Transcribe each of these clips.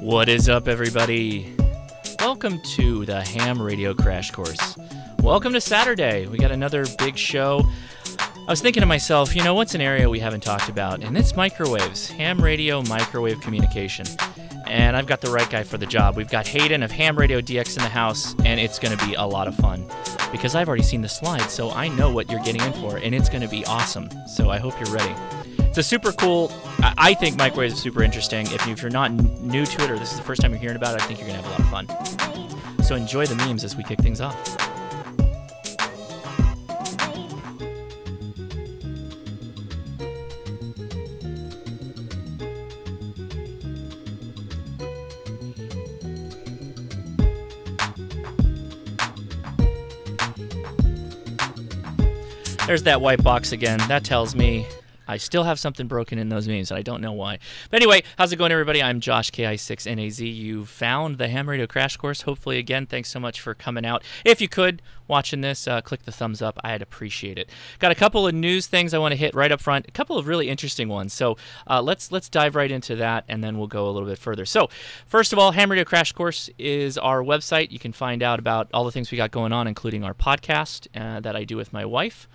What is up, everybody? Welcome to the Ham Radio Crash Course. Welcome to Saturday. We got another big show. I was thinking to myself, you know, what's an area we haven't talked about? And it's microwaves, ham radio, microwave communication. And I've got the right guy for the job. We've got Hayden of Ham Radio DX in the house, and it's going to be a lot of fun because I've already seen the slides, so I know what you're getting in for, and it's going to be awesome. So I hope you're ready. It's a super cool. I think microwaves are super interesting. If, if you're not new to it or this is the first time you're hearing about it, I think you're gonna have a lot of fun. So enjoy the memes as we kick things off. There's that white box again. That tells me I still have something broken in those memes, and I don't know why. But anyway, how's it going, everybody? I'm Josh KI6NAZ. You found the Ham Radio Crash Course. Hopefully, again, thanks so much for coming out. If you could, watching this, uh, click the thumbs up. I'd appreciate it. Got a couple of news things I want to hit right up front. A couple of really interesting ones. So uh, let's let's dive right into that, and then we'll go a little bit further. So first of all, Ham Radio Crash Course is our website. You can find out about all the things we got going on, including our podcast uh, that I do with my wife.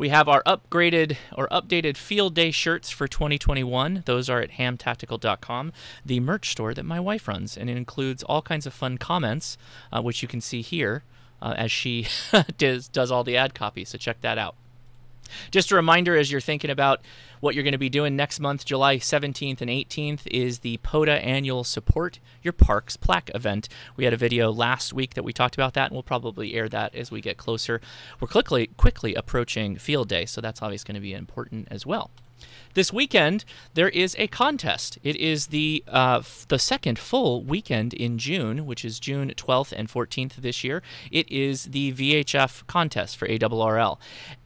We have our upgraded or updated field day shirts for 2021. Those are at hamtactical.com, the merch store that my wife runs, and it includes all kinds of fun comments, uh, which you can see here uh, as she does, does all the ad copy. So check that out. Just a reminder as you're thinking about what you're going to be doing next month, July 17th and 18th, is the POTA Annual Support Your Parks Plaque event. We had a video last week that we talked about that, and we'll probably air that as we get closer. We're quickly quickly approaching Field Day, so that's obviously going to be important as well. This weekend there is a contest. It is the uh, the second full weekend in June, which is June 12th and 14th this year. It is the VHF contest for ARRL.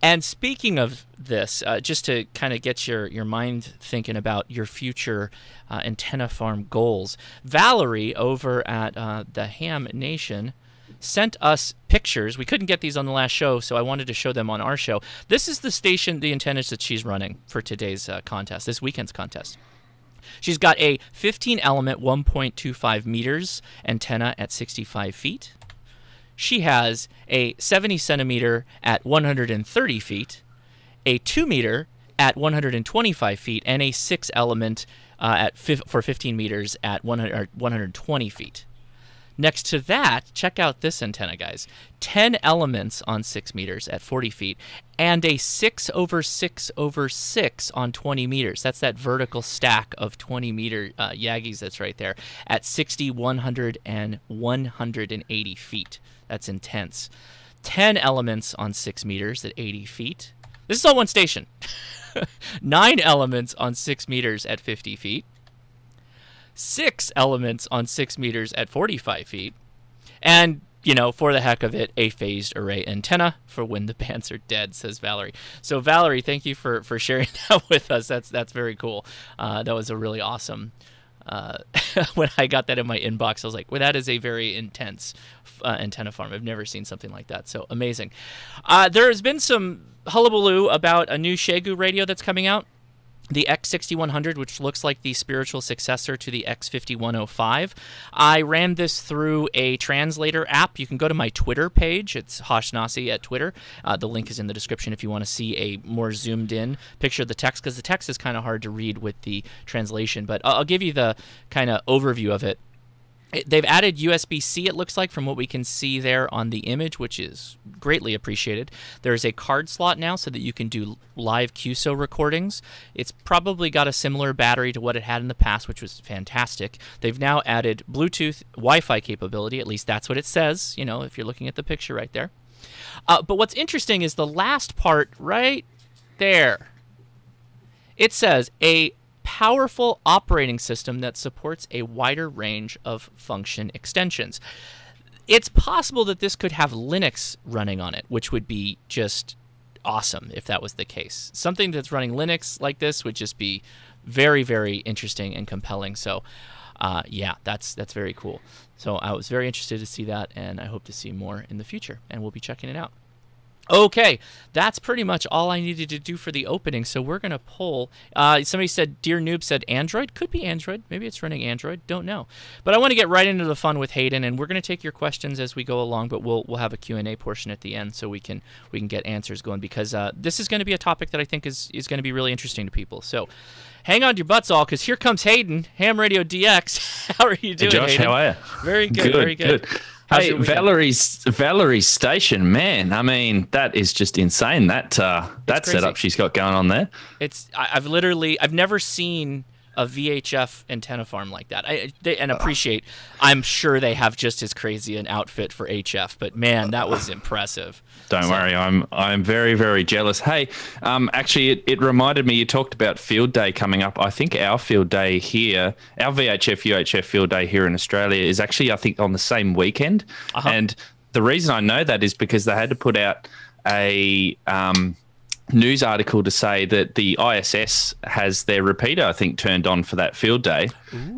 And speaking of this, uh, just to kind of get your your mind thinking about your future uh, antenna farm goals, Valerie over at uh, the Ham Nation sent us pictures. We couldn't get these on the last show, so I wanted to show them on our show. This is the station, the antennas that she's running for today's uh, contest, this weekend's contest. She's got a 15 element 1.25 meters antenna at 65 feet. She has a 70 centimeter at 130 feet, a 2 meter at 125 feet, and a 6 element uh, at for 15 meters at 100, or 120 feet. Next to that, check out this antenna, guys. 10 elements on 6 meters at 40 feet, and a 6 over 6 over 6 on 20 meters. That's that vertical stack of 20 meter uh, Yagis that's right there at 60, 100, and 180 feet. That's intense. 10 elements on 6 meters at 80 feet. This is all one station. 9 elements on 6 meters at 50 feet six elements on six meters at 45 feet, and you know, for the heck of it, a phased array antenna for when the bands are dead, says Valerie. So Valerie, thank you for for sharing that with us. That's that's very cool. Uh, that was a really awesome. Uh, when I got that in my inbox, I was like, "Well, that is a very intense uh, antenna farm. I've never seen something like that. So amazing." Uh, there has been some hullabaloo about a new Xiegu radio that's coming out the X6100, which looks like the spiritual successor to the X5105. I ran this through a translator app. You can go to my Twitter page. It's Hoshnasi at Twitter. Uh, the link is in the description if you want to see a more zoomed in picture of the text, because the text is kind of hard to read with the translation. But I'll I'll give you the kind of overview of it. They've added USB C, it looks like, from what we can see there on the image, which is greatly appreciated. There's a card slot now so that you can do live QSO recordings. It's probably got a similar battery to what it had in the past, which was fantastic. They've now added Bluetooth Wi Fi capability, at least that's what it says, you know, if you're looking at the picture right there. Uh, but what's interesting is the last part right there. It says a powerful operating system that supports a wider range of function extensions. It's possible that this could have Linux running on it, which would be just awesome if that was the case. Something that's running Linux like this would just be very, very interesting and compelling. So, uh, yeah, that's that's very cool. So I was very interested to see that, and I hope to see more in the future, and we'll be checking it out. Okay, that's pretty much all I needed to do for the opening. So we're gonna pull. Uh, somebody said, "Dear noob," said Android. Could be Android. Maybe it's running Android. Don't know. But I want to get right into the fun with Hayden, and we're gonna take your questions as we go along. But we'll we'll have a Q and A portion at the end, so we can we can get answers going because uh, this is going to be a topic that I think is is going to be really interesting to people. So. Hang on to your butts all, because here comes Hayden, Ham Radio DX. how are you doing, hey Josh? Hayden? How are you? Very good, very good. good. Hey, Valerie's Valerie's station, man. I mean, that is just insane. That uh, that crazy. setup she's got going on there. It's I, I've literally I've never seen a VHF antenna farm like that. I they, and appreciate. I'm sure they have just as crazy an outfit for HF, but man, that was impressive. Don't So- worry, I'm I'm very very jealous. Hey, um, actually, it, it reminded me you talked about field day coming up. I think our field day here, our VHF UHF field day here in Australia is actually I think on the same weekend, Uh-huh. and the reason I know that is because they had to put out a um, news article to say that the ISS has their repeater, I think, turned on for that field day,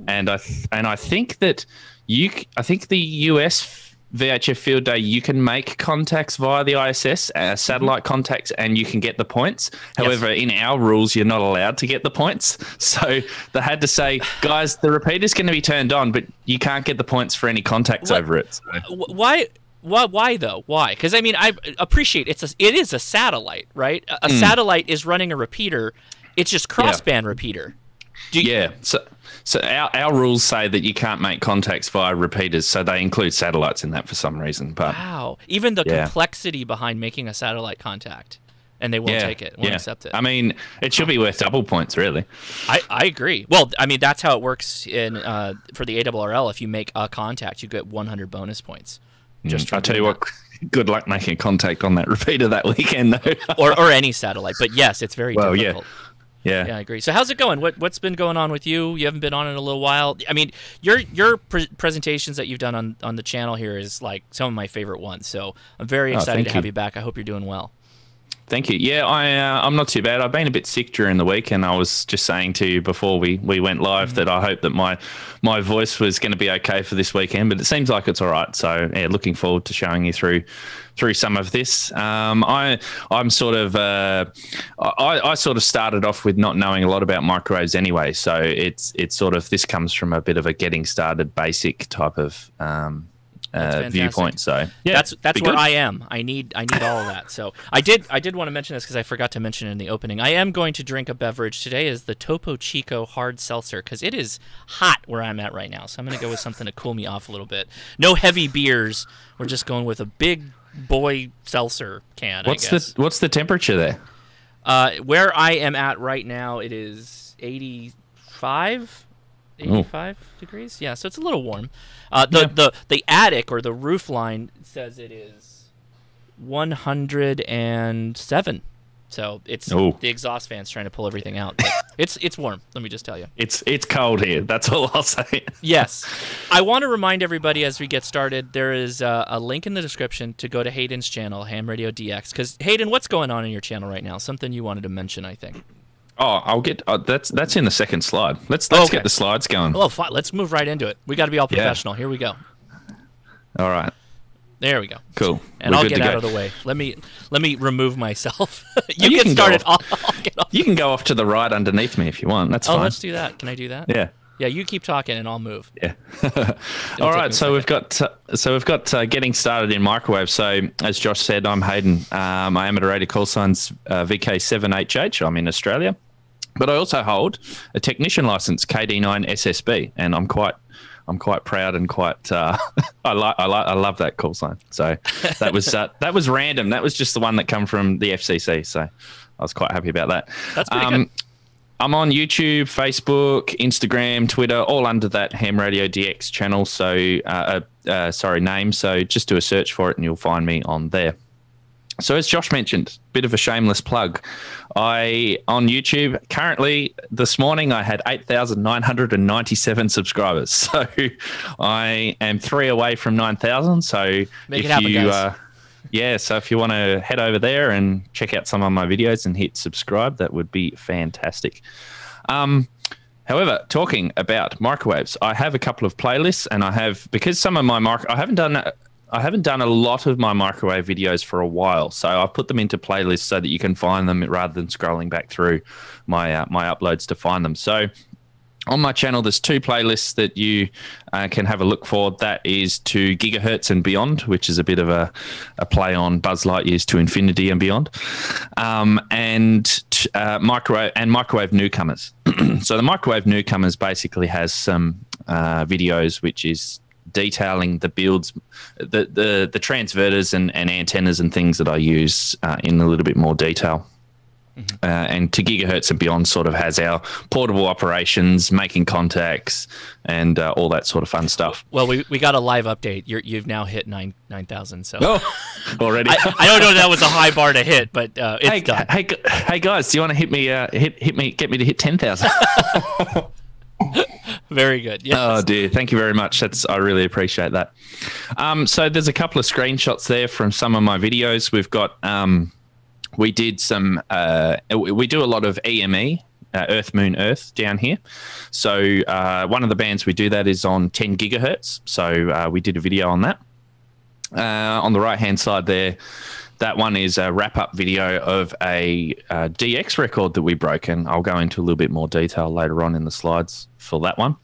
and I th- and I think that you, I think the US VHF field day, you can make contacts via the ISS, uh, satellite contacts, and you can get the points. However, in our rules, you're not allowed to get the points. So they had to say, guys, the repeater's going to be turned on, but you can't get the points for any contacts What- over it. So- Why? Why? Why though? Why? Because I mean, I appreciate it's a it is a satellite, right? A, a satellite is running a repeater. It's just crossband repeater. Do you, Yeah. So, so our, our rules say that you can't make contacts via repeaters, so they include satellites in that for some reason. But Wow. Even the Yeah. complexity behind making a satellite contact, and they won't yeah, take it, won't yeah. accept it. I mean, it should be worth double points, really. I, I agree. Well, I mean that's how it works in uh, for the ARRL. If you make a contact, you get 100 bonus points. Just mm. I from tell you what, good luck making contact on that repeater that weekend, though. or or any satellite. But yes, it's very Well, yeah. difficult. yeah. Yeah, I agree. So how's it going? What what's been going on with you? You haven't been on in a little while. I mean, your your pre- presentations that you've done on on the channel here is like some of my favorite ones. So I'm very Oh, excited thank to have you. you back. I hope you're doing well. Thank you. Yeah, I uh, I'm not too bad. I've been a bit sick during the week, and I was just saying to you before we, we went live that I hope that my my voice was going to be okay for this weekend. But it seems like it's all right. So yeah, looking forward to showing you through through some of this. Um, I I'm sort of uh, I, I sort of started off with not knowing a lot about microwaves anyway. So it's it's sort of this comes from a bit of a getting started basic type of um, uh, viewpoint. So yeah, that's that's where good. I am. I need I need all of that. So I did I did want to mention this because I forgot to mention it in the opening. I am going to drink a beverage today. Is the Topo Chico hard seltzer because it is hot where I'm at right now. So I'm gonna go with something to cool me off a little bit. No heavy beers. We're just going with a big boy seltzer can. What's I guess. the what's the temperature there? Uh, where I am at right now, it is 85, 85 degrees. Yeah, so it's a little warm. Uh, the, Yeah. the the attic or the roof line says it is 107. So it's the exhaust fans trying to pull everything out. It's it's warm. Let me just tell you. It's it's cold here. That's all I'll say. Yes. I want to remind everybody as we get started, there is uh, a link in the description to go to Hayden's channel, Ham Radio DX. Because Hayden, what's going on in your channel right now? Something you wanted to mention, I think. Oh, I'll get uh, that's that's in the second slide. Let's let's Okay. get the slides going. Well, fine. Let's move right into it. We got to be all Yeah. professional. Here we go. All right, There we go. cool. And We're I'll get out go. of the way. Let me let me remove myself. you, you get can started. I'll, off. I'll get off. You can go off to the right underneath me if you want. That's Oh, fine. let's do that. Can I do that? Yeah. Yeah, you keep talking and I'll move. Yeah. All right. So we've got uh, so we've got uh, getting started in microwave. So as Josh said, I'm Hayden. Um, I am at a rated call signs uh, VK7HH. I'm in Australia, but I also hold a technician license KD9 SSB, and I'm quite I'm quite proud and quite uh, I like I like I love that call sign. So that was uh, that was random. That was just the one that come from the FCC. So I was quite happy about that. That's pretty Um, good. I'm on YouTube, Facebook, Instagram, Twitter, all under that Ham Radio DX channel. So, uh, uh, uh, sorry, name. So just do a search for it and you'll find me on there. So as Josh mentioned, bit of a shameless plug. I on YouTube currently this morning I had 8,997 subscribers. So I am 3 away from 9,000. So Make if it happen, you uh yeah, so if you want to head over there and check out some of my videos and hit subscribe, that would be fantastic. Um, however, talking about microwaves, I have a couple of playlists, and I have because some of my micro, I haven't done I haven't done a lot of my microwave videos for a while, so I've put them into playlists so that you can find them rather than scrolling back through my uh, my uploads to find them. So on my channel, there's two playlists that you uh, can have a look for. That is to gigahertz and beyond, which is a bit of a, a play on Buzz Lightyears to infinity and beyond, um, and uh, microwave and microwave newcomers. so the microwave newcomers basically has some uh, videos which is detailing the builds, the the, the transverters and, and antennas and things that I use uh, in a little bit more detail. Mm-hmm. Uh, and to gigahertz and beyond sort of has our portable operations, making contacts, and uh, all that sort of fun stuff. Well, we, we got a live update. you have now hit nine nine thousand. So oh, already. I, I, don't know that was a high bar to hit, but uh, it's hey, done. Hey, hey guys, do you want to hit me? Uh, hit hit me, get me to hit ten thousand. very good. Yes. Oh dear, thank you very much. That's I really appreciate that. Um, so there's a couple of screenshots there from some of my videos. We've got um, we did some. Uh, we do a lot of EME, uh, Earth Moon Earth down here. So uh, one of the bands we do that is on 10 gigahertz. So uh, we did a video on that. Uh, on the right hand side there, that one is a wrap up video of a uh, DX record that we broke, and I'll go into a little bit more detail later on in the slides for that one.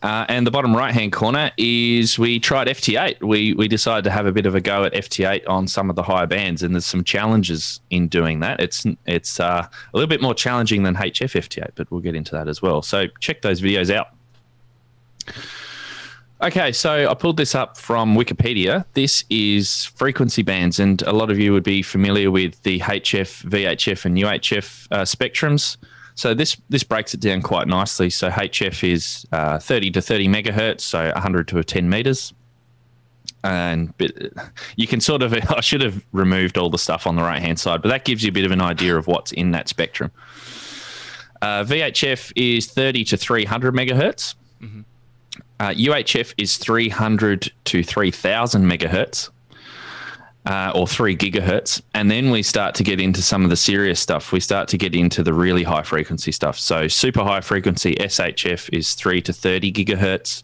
Uh, and the bottom right hand corner is we tried FT8. We we decided to have a bit of a go at FT8 on some of the higher bands, and there's some challenges in doing that. It's it's uh, a little bit more challenging than HF FT8, but we'll get into that as well. So check those videos out. Okay, so I pulled this up from Wikipedia. This is frequency bands, and a lot of you would be familiar with the HF, VHF, and UHF uh, spectrums. So this this breaks it down quite nicely. So HF is uh, 30 to 30 megahertz, so 100 to 10 meters. And you can sort of, I should have removed all the stuff on the right hand side, but that gives you a bit of an idea of what's in that spectrum. Uh, VHF is 30 to 300 megahertz. Mm-hmm. Uh, UHF is 300 to 3000 megahertz uh, or three gigahertz. And then we start to get into some of the serious stuff. We start to get into the really high frequency stuff. So, super high frequency SHF is three to 30 gigahertz.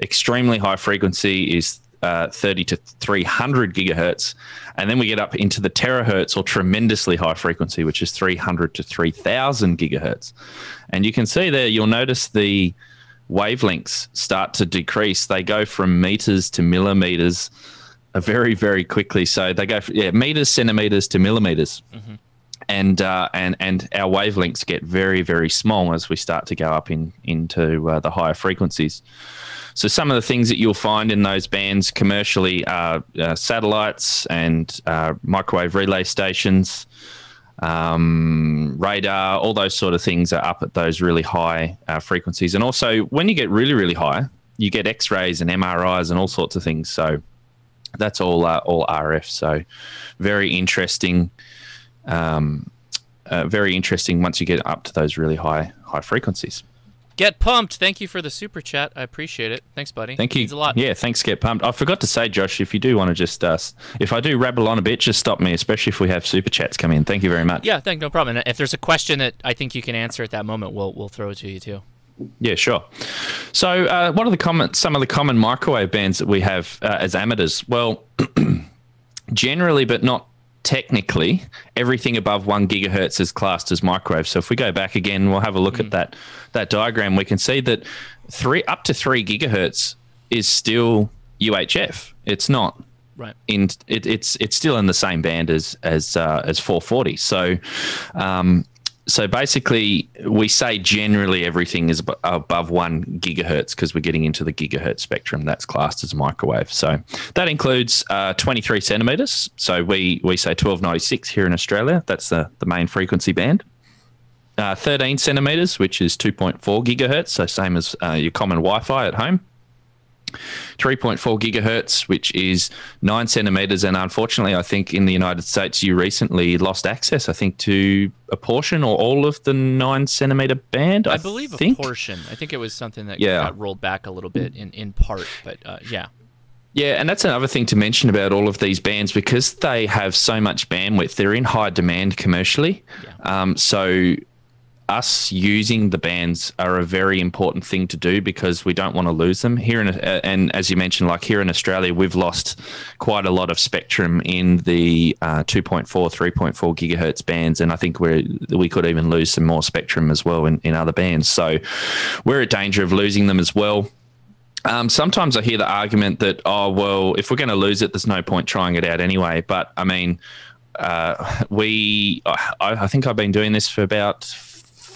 Extremely high frequency is uh, 30 to 300 gigahertz. And then we get up into the terahertz or tremendously high frequency, which is 300 to 3000 gigahertz. And you can see there, you'll notice the wavelengths start to decrease. They go from meters to millimeters very very quickly. So they go from, yeah meters, centimeters to millimeters. Mm-hmm. And uh, and and our wavelengths get very very small as we start to go up in into uh, the higher frequencies. So some of the things that you'll find in those bands commercially are uh, satellites and uh, microwave relay stations, um, radar, all those sort of things are up at those really high uh, frequencies. And also, when you get really really high, you get X-rays and MRIs and all sorts of things. So that's all uh, all RF. So very interesting. Um, uh, very interesting once you get up to those really high high frequencies. Get pumped! Thank you for the super chat. I appreciate it. Thanks, buddy. Thank you. Means a lot. Yeah, thanks. Get pumped. I forgot to say, Josh, if you do want to just, uh, if I do rabble on a bit, just stop me, especially if we have super chats come in. Thank you very much. Yeah, thank no problem. And if there's a question that I think you can answer at that moment, we'll we'll throw it to you too. Yeah, sure. So, uh, what are the common, some of the common microwave bands that we have uh, as amateurs? Well, generally, but not technically, everything above one gigahertz is classed as microwave. So, if we go back again, we'll have a look mm. at that that diagram. We can see that three up to three gigahertz is still UHF. It's not right in it, it's it's still in the same band as as uh, as 440 so um, so basically, we say generally everything is above one gigahertz because we're getting into the gigahertz spectrum. That's classed as microwave. So that includes uh, 23 centimeters. So we we say 1296 here in Australia. That's the the main frequency band. Uh, 13 centimeters, which is 2.4 gigahertz, so same as uh, your common Wi-Fi at home. 3.4 gigahertz, which is nine centimeters. And unfortunately, I think in the United States, you recently lost access, I think, to a portion or all of the nine centimeter band. I, I believe think. a portion. I think it was something that yeah. got rolled back a little bit in, in part, but uh, yeah. Yeah, and that's another thing to mention about all of these bands because they have so much bandwidth. They're in high demand commercially. Yeah. Um, so us using the bands are a very important thing to do because we don't want to lose them. Here in uh, and as you mentioned like here in Australia we've lost quite a lot of spectrum in the uh, 2.4 3.4 gigahertz bands and I think we we could even lose some more spectrum as well in, in other bands. So we're at danger of losing them as well. Um, sometimes I hear the argument that, oh, well, if we're going to lose it, there's no point trying it out anyway. But I mean, uh, we, I, I, think I've been doing this for about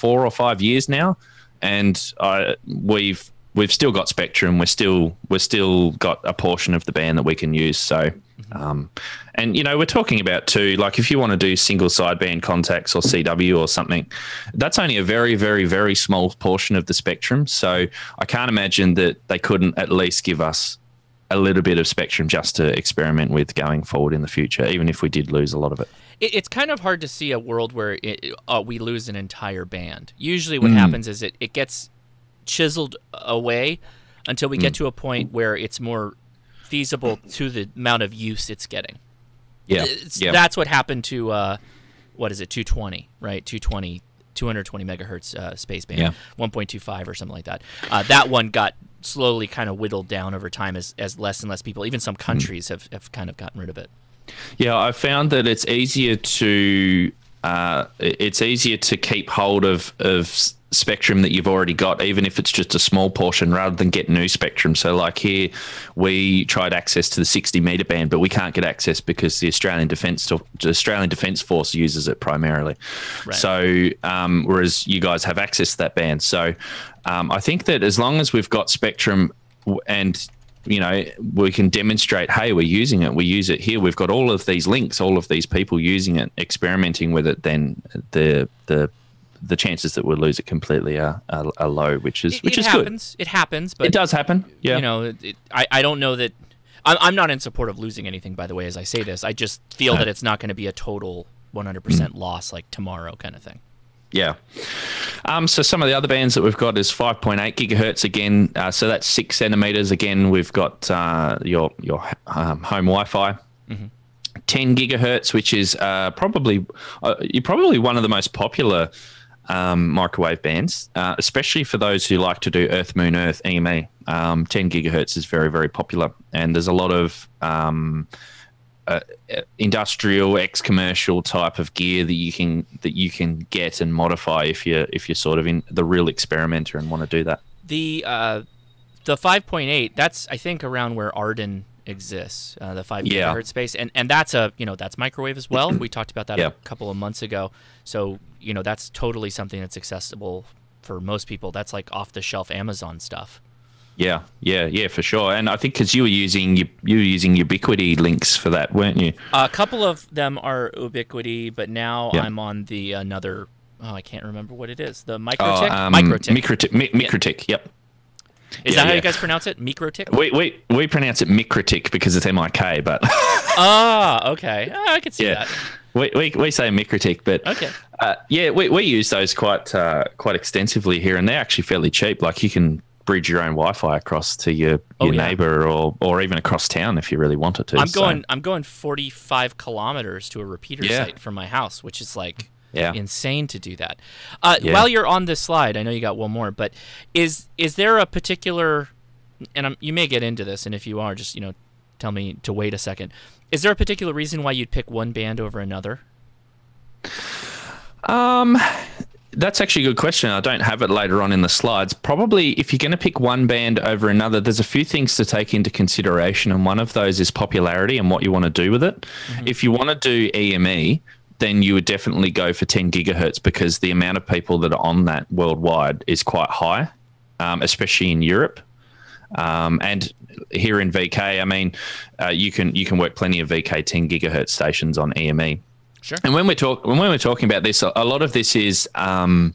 four or five years now, and I, we've we've still got spectrum. We're still we're still got a portion of the band that we can use. So, um, and you know, we're talking about too. Like, if you want to do single sideband contacts or CW or something, that's only a very very very small portion of the spectrum. So, I can't imagine that they couldn't at least give us a little bit of spectrum just to experiment with going forward in the future, even if we did lose a lot of it it, it's kind of hard to see a world where it, uh, we lose an entire band. Usually, what mm. happens is it, it gets chiseled away until we mm. get to a point where it's more feasible to the amount of use it's getting. Yeah, yeah. that's what happened to uh, what is it, 220, right? 220, 220 megahertz uh, space band, yeah. 1.25 or something like that. Uh, that one got slowly kind of whittled down over time as, as less and less people, even some mm. countries, mm. have, have kind of gotten rid of it. Yeah, I found that it's easier to uh, it's easier to keep hold of of spectrum that you've already got, even if it's just a small portion, rather than get new spectrum. So, like here, we tried access to the 60 meter band, but we can't get access because the Australian Defence Australian Defence Force uses it primarily. Right. So, um, whereas you guys have access to that band, so um, I think that as long as we've got spectrum and you know, we can demonstrate, hey, we're using it. We use it here. We've got all of these links, all of these people using it, experimenting with it. Then the the the chances that we'll lose it completely are, are, are low, which is it, which it is happens. good. It happens, but it does happen. Yeah, you know, it, I I don't know that. I'm I'm not in support of losing anything. By the way, as I say this, I just feel no. that it's not going to be a total 100% mm. loss like tomorrow kind of thing. Yeah. Um, so some of the other bands that we've got is 5.8 gigahertz again. Uh, so that's six centimeters. Again, we've got uh, your your um, home Wi-Fi. Mm-hmm. 10 gigahertz, which is uh, probably uh, probably one of the most popular um, microwave bands, uh, especially for those who like to do Earth Moon Earth EME. Um, 10 gigahertz is very very popular, and there's a lot of um, uh, industrial ex commercial type of gear that you can that you can get and modify if you're if you're sort of in the real experimenter and want to do that. The uh, the 5.8 that's I think around where AREDN exists, uh, the five yeah. gigahertz space, and and that's a you know that's microwave as well. we talked about that yeah. a couple of months ago, so you know that's totally something that's accessible for most people. That's like off the shelf Amazon stuff. Yeah, yeah, yeah, for sure. And I think because you were using you, you were using Ubiquiti links for that, weren't you? A couple of them are Ubiquiti, but now yeah. I'm on the another. Oh, I can't remember what it is. The MikroTik. Oh, um, MikroTik. MikroTik. Mi- MikroTik. Yep. Is yeah, that how you guys pronounce it? MikroTik? We, we, we pronounce it MikroTik because it's M I K, but. ah, okay. Oh, I can see that. We, we, we say MikroTik, but okay. Uh, yeah, we, we use those quite uh, quite extensively here, and they're actually fairly cheap. Like you can bridge your own Wi-Fi across to your, your oh, yeah. neighbor or or even across town if you really wanted to. I'm so. going I'm going 45 kilometers to a repeater yeah. site from my house, which is like yeah. insane to do that. Uh. While you're on this slide, I know you got one more, but is is there a particular and I'm, you may get into this, and if you are, just you know, tell me to wait a second. Is there a particular reason why you'd pick one band over another? Um, that's actually a good question. I don't have it later on in the slides. Probably, if you're going to pick one band over another, there's a few things to take into consideration, and one of those is popularity and what you want to do with it. Mm-hmm. If you want to do EME, then you would definitely go for 10 gigahertz because the amount of people that are on that worldwide is quite high, um, especially in Europe. Um, and here in VK, I mean, uh, you can you can work plenty of VK 10 gigahertz stations on EME. Sure. And when we're talk when we're talking about this, a lot of this is um,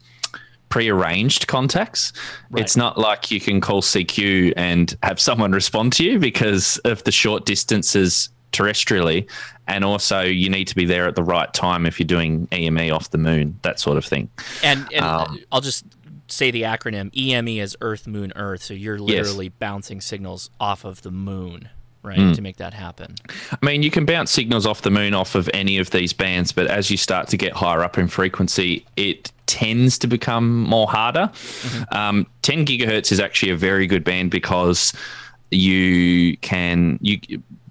pre-arranged contacts. Right. It's not like you can call CQ and have someone respond to you because of the short distances terrestrially, and also you need to be there at the right time if you're doing EME off the moon, that sort of thing. And, and um, I'll just say the acronym EME is Earth, Moon, Earth. So you're literally yes. bouncing signals off of the moon right, mm. to make that happen. I mean, you can bounce signals off the moon off of any of these bands, but as you start to get higher up in frequency, it tends to become more harder. Mm-hmm. Um, 10 gigahertz is actually a very good band because you can you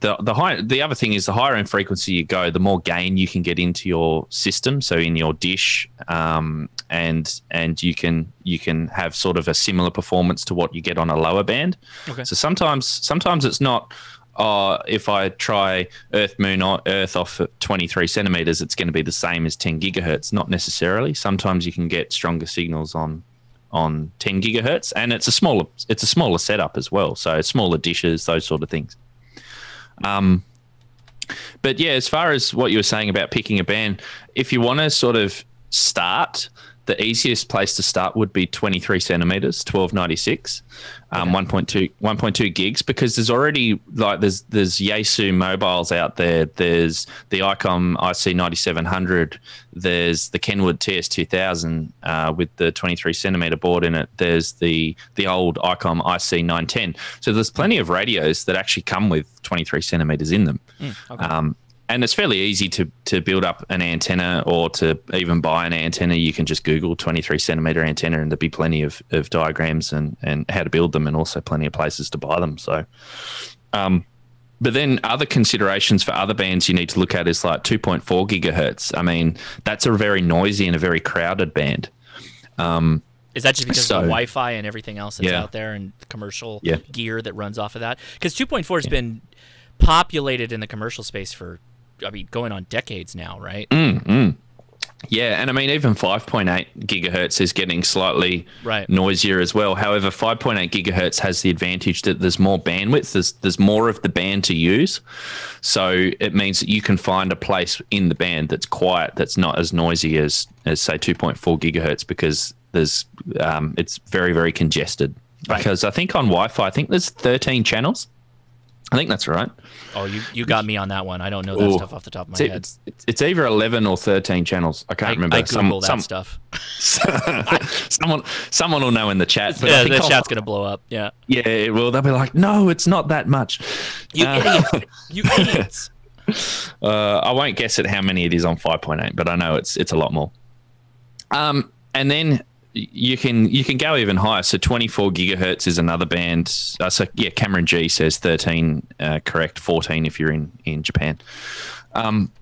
the the high the other thing is the higher in frequency you go, the more gain you can get into your system. So in your dish, um, and and you can you can have sort of a similar performance to what you get on a lower band. Okay. So sometimes sometimes it's not. Uh, if I try Earth Moon Earth off at 23 centimeters, it's going to be the same as 10 gigahertz. Not necessarily. Sometimes you can get stronger signals on on 10 gigahertz, and it's a smaller it's a smaller setup as well. So smaller dishes, those sort of things. Um, but yeah, as far as what you were saying about picking a band, if you want to sort of start, the easiest place to start would be 23 centimeters, 1296 um, okay. 1.2 1.2 gigs because there's already like there's there's Yaesu mobiles out there. There's the ICOM IC 9700. There's the Kenwood TS 2000 uh, with the 23 centimeter board in it. There's the the old ICOM IC 910. So there's plenty of radios that actually come with 23 centimeters in them. Mm, okay. um, and it's fairly easy to to build up an antenna or to even buy an antenna. You can just Google 23 centimeter antenna, and there'll be plenty of, of diagrams and and how to build them, and also plenty of places to buy them. So, um, but then other considerations for other bands you need to look at is like 2.4 gigahertz. I mean, that's a very noisy and a very crowded band. Um, is that just because so, of the Wi-Fi and everything else that's yeah. out there and commercial yeah. gear that runs off of that? Because 2.4 has yeah. been populated in the commercial space for I mean, going on decades now, right? Mm, Yeah, and I mean, even 5.8 gigahertz is getting slightly right. noisier as well. However, 5.8 gigahertz has the advantage that there's more bandwidth, there's, there's more of the band to use. So it means that you can find a place in the band that's quiet, that's not as noisy as, as say, 2.4 gigahertz because there's um, it's very, very congested. Right. Because I think on Wi Fi, I think there's 13 channels. I think that's right. Oh, you, you got me on that one. I don't know that Ooh. stuff off the top of my it's, head. It's, it's, either 11 or 13 channels. I can't I, remember. I Google some, that some, stuff. someone someone will know in the chat. But yeah, the I'll, chat's going to blow up. Yeah. Yeah, it will. They'll be like, no, it's not that much. You uh, idiot. You idiots. Uh, I won't guess at how many it is on 5.8, but I know it's it's a lot more. Um, and then you can you can go even higher. So 24 gigahertz is another band. Uh, so yeah, Cameron G says 13, uh, correct 14 if you're in in Japan. Um,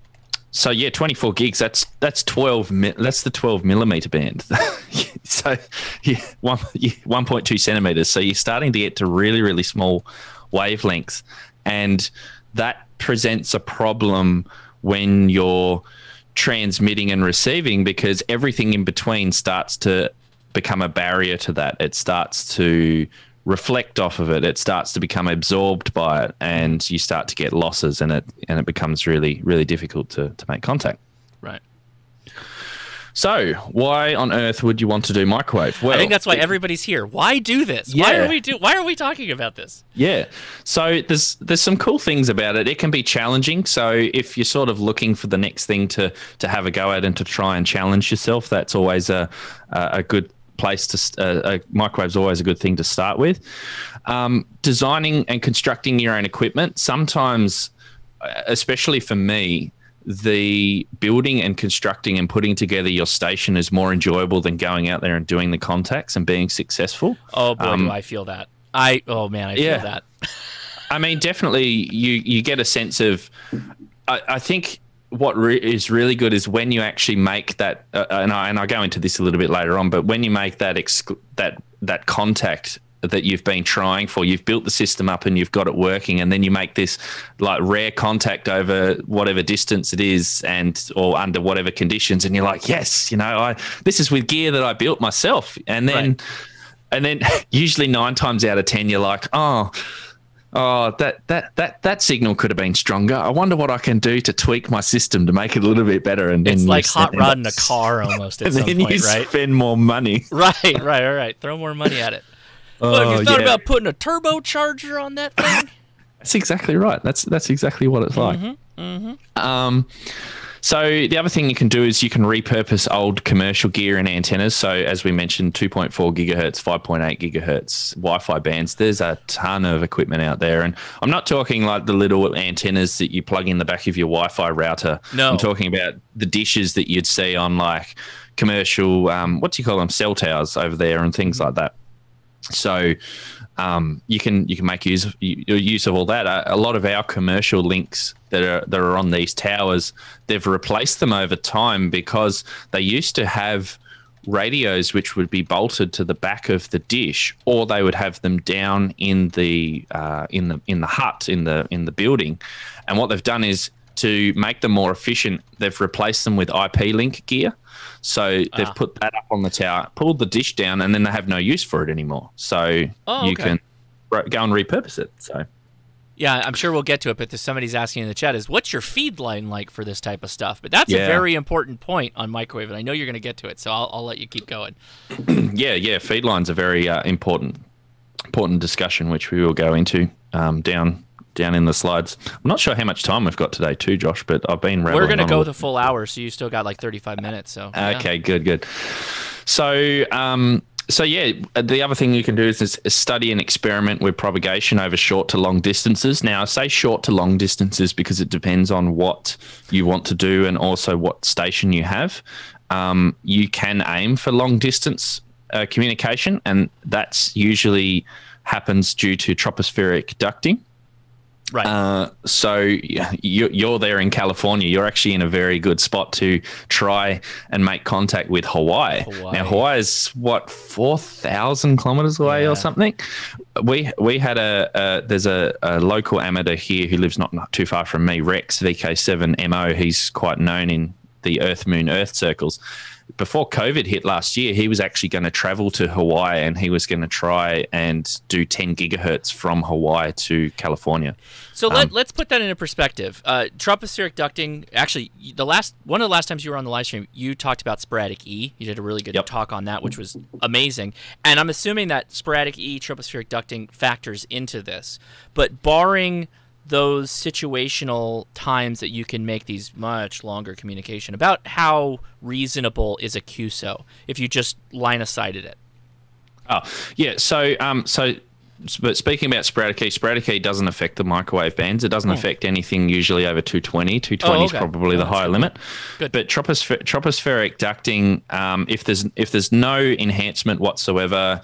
so yeah, 24 gigs. That's that's 12. That's the 12 millimeter band. so yeah, one 1.2 centimeters. So you're starting to get to really really small wavelengths, and that presents a problem when you're transmitting and receiving because everything in between starts to become a barrier to that. It starts to reflect off of it. It starts to become absorbed by it, and you start to get losses, and it and it becomes really really difficult to to make contact. Right. So, why on earth would you want to do microwave? Well, I think that's why everybody's here. Why do this? Yeah. Why are we do? Why are we talking about this? Yeah. So there's there's some cool things about it. It can be challenging. So if you're sort of looking for the next thing to to have a go at and to try and challenge yourself, that's always a a good place to uh, a is always a good thing to start with. Um, designing and constructing your own equipment sometimes, uh, especially for me, the building and constructing and putting together your station is more enjoyable than going out there and doing the contacts and being successful. Oh boy, um, do I feel that. I oh man, I yeah. feel that. I mean, definitely, you you get a sense of. I, I think what re- is really good is when you actually make that, uh, and I and I go into this a little bit later on, but when you make that exc- that that contact that you've been trying for, you've built the system up and you've got it working, and then you make this like rare contact over whatever distance it is, and or under whatever conditions, and you're like, yes, you know, I this is with gear that I built myself, and then. Right. And then, usually nine times out of ten, you're like, "Oh, oh, that that that that signal could have been stronger. I wonder what I can do to tweak my system to make it a little bit better. And it's like hot rodding a car almost. At and some then point, you right? spend more money. Right, right, all right. Throw more money at it. Oh, Look, you thought yeah. about putting a turbocharger on that thing? that's exactly right. That's that's exactly what it's like. Mm-hmm, mm-hmm. Um, So the other thing you can do is you can repurpose old commercial gear and antennas. So as we mentioned, 2.4 gigahertz, 5.8 gigahertz Wi-Fi bands. There's a ton of equipment out there, and I'm not talking like the little antennas that you plug in the back of your Wi-Fi router. No. I'm talking about the dishes that you'd see on like commercial, um, what do you call them, cell towers over there and things like that. So um, you can you can make use of, use of all that. A, a, lot of our commercial links that are that are on these towers, they've replaced them over time because they used to have radios which would be bolted to the back of the dish, or they would have them down in the uh, in the in the hut in the in the building. And what they've done is to make them more efficient, they've replaced them with IP link gear. So they've ah. put that up on the tower, pulled the dish down, and then they have no use for it anymore. So oh, you can go and repurpose it. So. Yeah, I'm sure we'll get to it, but somebody's asking in the chat is what's your feed line like for this type of stuff? But that's yeah. a very important point on microwave, and I know you're going to get to it, so I'll, I'll let you keep going. yeah, yeah, feed lines are very uh, important important discussion, which we will go into um, down down in the slides. I'm not sure how much time we've got today, too, Josh, but I've been. We're going to go the full hour, so you still got like 35 minutes. So okay, yeah. good, good. So. Um, so yeah, the other thing you can do is, is, study and experiment with propagation over short to long distances. Now, I say short to long distances because it depends on what you want to do and also what station you have. Um, you can aim for long distance uh, communication, and that's usually happens due to tropospheric ducting. Right. Uh, so you're there in California. You're actually in a very good spot to try and make contact with Hawaii. Hawaii. Now Hawaii is what four thousand kilometers away yeah. or something. We we had a, a there's a, a, local amateur here who lives not, not too far from me, Rex VK7MO. He's quite known in the Earth Moon Earth circles before COVID hit last year, he was actually going to travel to Hawaii and he was going to try and do 10 gigahertz from Hawaii to California. So um, let, us put that into perspective. Uh, tropospheric ducting, actually, the last one of the last times you were on the live stream, you talked about sporadic E. You did a really good yep. talk on that, which was amazing. And I'm assuming that sporadic E, tropospheric ducting factors into this. But barring those situational times that you can make these much longer communication about how reasonable is a QSO if you just line of sighted it. Oh yeah, so um, so but speaking about sporadic E, sporadic E doesn't affect the microwave bands. It doesn't oh. affect anything usually over 220. 220 oh, okay. is probably oh, the higher good. limit. Good. But tropospheric, tropospheric ducting, um, if there's if there's no enhancement whatsoever,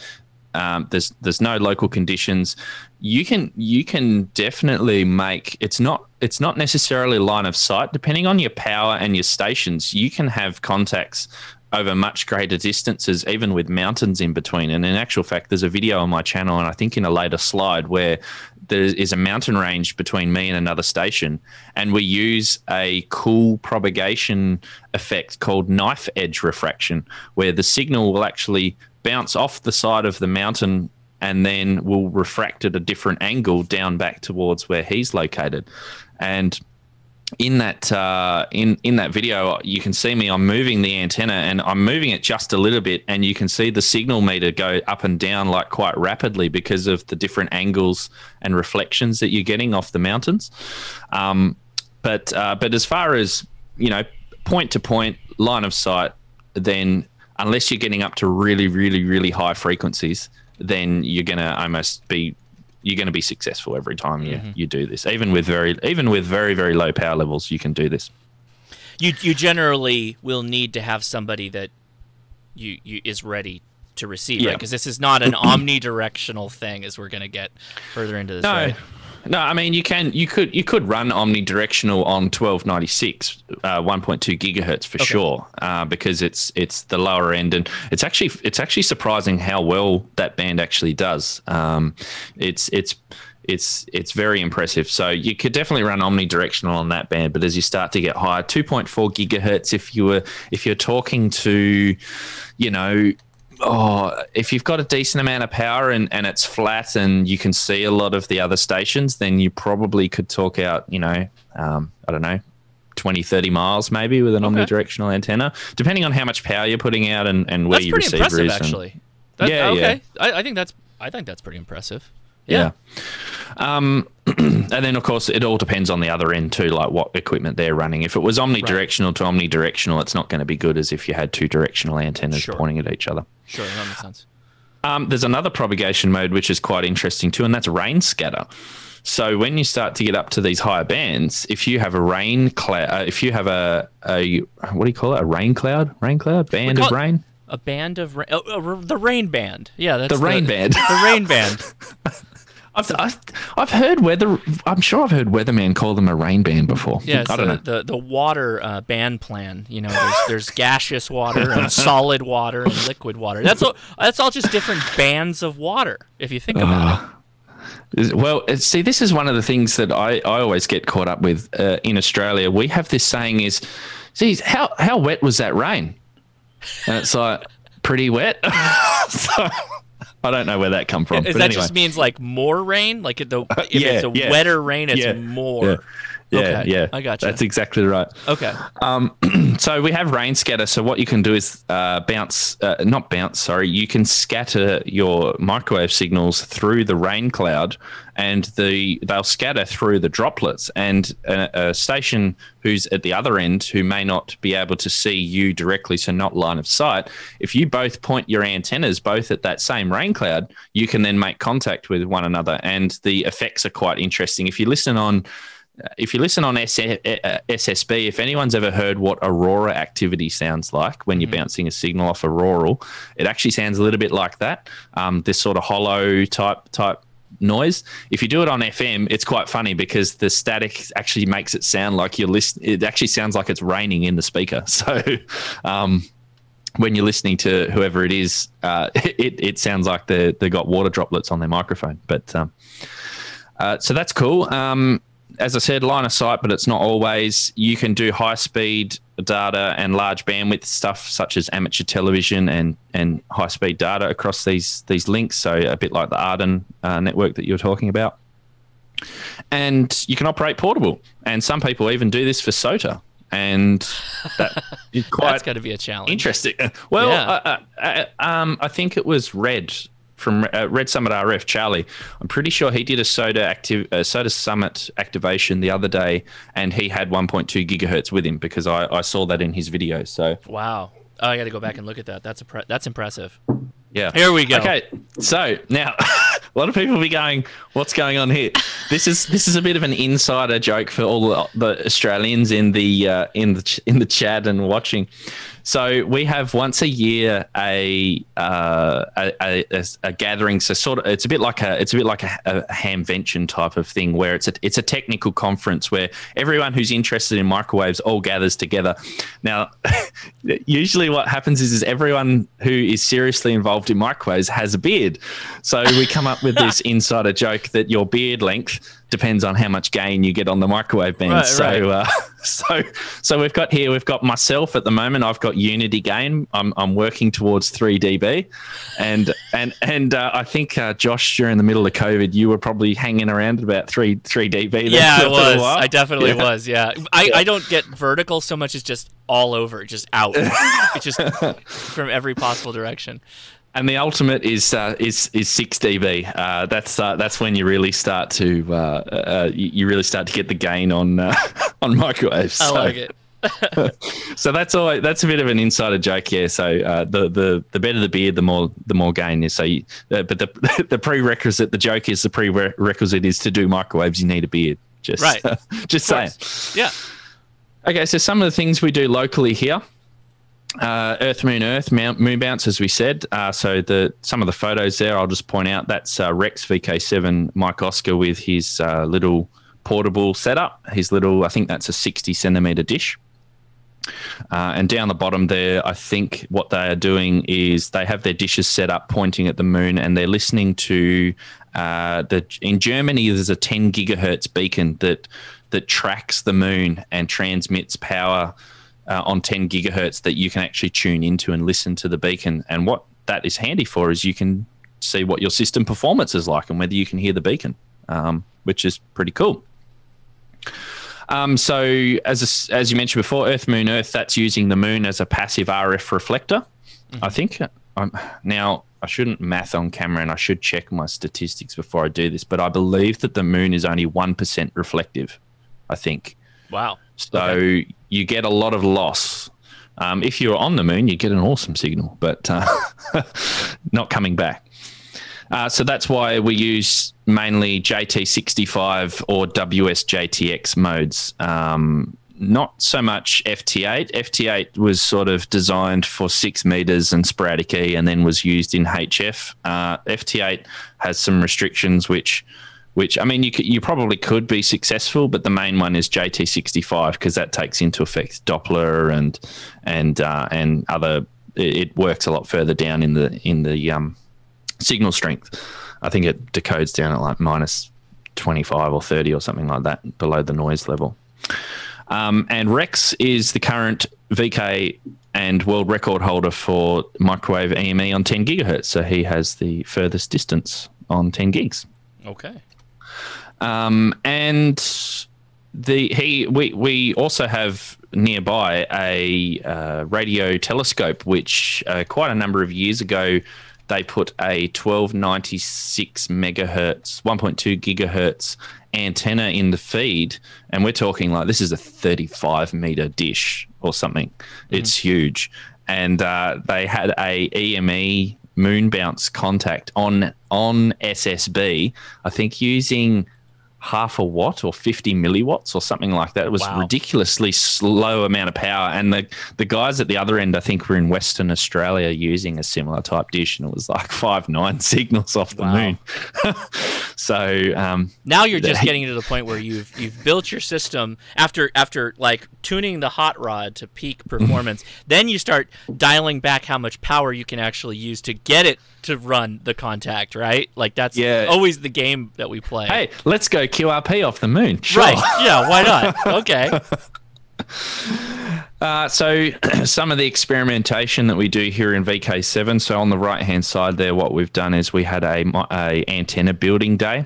um, there's there's no local conditions. You can you can definitely make it's not it's not necessarily line of sight. Depending on your power and your stations, you can have contacts over much greater distances, even with mountains in between. And in actual fact, there's a video on my channel, and I think in a later slide where there is a mountain range between me and another station, and we use a cool propagation effect called knife edge refraction, where the signal will actually bounce off the side of the mountain and then will refract at a different angle down back towards where he's located. And in that uh, in in that video, you can see me. I'm moving the antenna, and I'm moving it just a little bit, and you can see the signal meter go up and down like quite rapidly because of the different angles and reflections that you're getting off the mountains. Um, but uh, but as far as you know, point to point line of sight, then unless you're getting up to really, really, really high frequencies, then you're gonna almost be you're going to be successful every time you, mm-hmm. you do this. Even with very even with very very low power levels, you can do this. You you generally will need to have somebody that you, you is ready to receive, yeah. right? Because this is not an omnidirectional thing, as we're going to get further into this. No, right? No, I mean you can you could you could run omnidirectional on twelve ninety six, uh, one point two gigahertz for okay. sure, uh, because it's it's the lower end and it's actually it's actually surprising how well that band actually does. Um, it's it's it's it's very impressive. So you could definitely run omnidirectional on that band, but as you start to get higher, two point four gigahertz, if you were if you're talking to, you know oh, if you've got a decent amount of power and, and it's flat and you can see a lot of the other stations, then you probably could talk out, you know, um, I don't know, 20, 30 miles maybe with an okay. omnidirectional antenna, depending on how much power you're putting out and, and where that's your receiver impressive, is. Actually, that, yeah, okay. yeah. I, I think that's I think that's pretty impressive. Yeah. Um, and then, of course, it all depends on the other end too, like what equipment they're running. If it was omnidirectional to omnidirectional, it's not going to be good as if you had two directional antennas Sure. pointing at each other. Sure, that makes sense. Um, there's another propagation mode which is quite interesting too, and that's rain scatter. So when you start to get up to these higher bands, if you have a rain cloud, uh, if you have a, a what do you call it, a rain cloud, rain cloud, band of rain, A band of ra- oh, oh, the rain band. Yeah, that's the rain band. The rain band. I've, I've I've heard weather. I'm sure I've heard weatherman call them a rain band before. Yeah, I don't the, know. the the water uh, band plan. You know, there's, there's gaseous water and solid water and liquid water. That's all. That's all just different bands of water. If you think about it. Well, uh, see, this is one of the things that I, I always get caught up with uh, in Australia. We have this saying is, geez, how, how wet was that rain? And it's like, pretty wet. so, I don't know where that come from. Is but that anyway. just means like more rain? Like the if yeah, it's a yeah. wetter rain, it's Yeah, more. yeah. Yeah, Okay, yeah. I gotcha. That's exactly right. Okay. So we have rain scatter. So what you can do is uh, bounce, uh, not bounce, sorry. You can scatter your microwave signals through the rain cloud, and the they'll scatter through the droplets. And a, a station who's at the other end, who may not be able to see you directly, so not line of sight. If you both point your antennas both at that same rain cloud, you can then make contact with one another, and the effects are quite interesting. If you listen on if you listen on SSB, if anyone's ever heard what aurora activity sounds like when you're bouncing a signal off auroral, it actually sounds a little bit like that. Um, this sort of hollow type type noise. If you do it on FM, it's quite funny because the static actually makes it sound like you're listening. It actually sounds like it's raining in the speaker. So. Um, when you're listening to whoever it is, uh, it, it sounds like they they got water droplets on their microphone. But um, uh, so that's cool. Um, as I said, line of sight, but it's not always. You can do high speed data and large bandwidth stuff, such as amateur television and and high speed data across these these links. So a bit like the AREDN uh, network that you were talking about. And you can operate portable, and some people even do this for SOTA, and that is quite That's got to be a challenge. Interesting. Well, Yeah. uh, uh, uh, um, I think it was Red from uh, Red Summit RF, Charlie. I'm pretty sure he did a SOTA active uh, SOTA Summit activation the other day, and he had 1.2 gigahertz with him because I, I saw that in his video. So Wow. Oh, I got to go back and look at that. That's a that's impressive. yeah. Here we go. Okay, so now a lot of people will be going, "What's going on here?" This is this is a bit of an insider joke for all the, the Australians in the uh, in the ch- in the chat and watching. So we have once a year a uh, a, a, a, gathering. So sort of, it's a bit like a it's a bit like a, a hamvention type of thing where it's a it's a technical conference where everyone who's interested in microwaves all gathers together. Now, usually what happens is is everyone who is seriously involved in microwaves has a beard. So we come up with this insider joke that your beard length depends on how much gain you get on the microwave band. Right, so right. uh, so so we've got here we've got myself at the moment I've got unity gain I'm, I'm working towards 3 dB and and and uh, I think uh, Josh during the middle of COVID you were probably hanging around at about 3 3 dB Yeah, I was. I definitely Yeah. was. Yeah, I, I don't get vertical so much as just all over, just out. just from every possible direction. And the ultimate is uh, is is 6 dB uh, that's uh, that's when you really start to uh, uh, you, really start to get the gain on uh, on microwaves I So- like it. So that's all. That's a bit of an insider joke, yeah. So uh, the the the better the beard, the more the more gain is. So, you, uh, but the the prerequisite, the joke is the prerequisite is to do microwaves. You need a beard. Just Right. just saying. Yeah. Okay, so some of the things we do locally here. Uh, Earth, Moon, Earth, Moon Bounce, as we said. Uh, so the some of the photos there, I'll just point out that's uh, Rex VK7 Mike Oscar with his uh, little portable setup. His little, I think that's a 60 centimeter dish. Uh, and down the bottom there, I think what they are doing is they have their dishes set up pointing at the moon, and they're listening to uh, the. In Germany, there's a 10 gigahertz beacon that that tracks the moon and transmits power uh, on 10 gigahertz that you can actually tune into and listen to the beacon. And what that is handy for is you can see what your system performance is like and whether you can hear the beacon, um, which is pretty cool. Um, so, as a, as you mentioned before, Earth, Moon, Earth, that's using the moon as a passive RF reflector. I think I'm now I shouldn't math on camera and I should check my statistics before I do this, but I believe that the moon is only 1% reflective, I think. Wow. So okay. you get a lot of loss. Um, if you're on the moon, you get an awesome signal, but uh, not coming back. Uh, so that's why we use mainly JT65 or WSJTX modes. Um, not so much FT8. FT8 was sort of designed for six meters and sporadic E, and then was used in HF. Uh, FT8 has some restrictions, which, which I mean, you could, you probably could be successful, but the main one is JT65 because that takes into effect Doppler and and uh, and other. It, works a lot further down in the in the um, signal strength. I think it decodes down at like minus 25 or 30 or something like that below the noise level. Um, and Rex is the current VK and world record holder for microwave EME on 10 gigahertz. So he has the furthest distance on 10 gigs. Okay. Um, and the he we we also have nearby a uh, radio telescope, which uh, quite a number of years ago they put a 1296 megahertz, 1.2 gigahertz antenna in the feed, and we're talking like this is a 35 meter dish or something. Mm. It's huge, and uh, they had a EME moon bounce contact on on SSB. I think using half a watt or 50 milliwatts or something like that. It was wow. ridiculously slow amount of power. And the, the guys at the other end, I think, were in Western Australia using a similar type dish, and it was like five nine signals off the wow. moon. so um, now you're just getting to the point where you've you've built your system after after like tuning the hot rod to peak performance. then you start dialing back how much power you can actually use to get it to run the contact, right? Like that's yeah. always the game that we play. Hey, let's go QRP off the moon. Sure. Right. Yeah, why not? Okay. Uh, so some of the experimentation that we do here in VK7. So on the right hand side there, what we've done is we had a, a antenna building day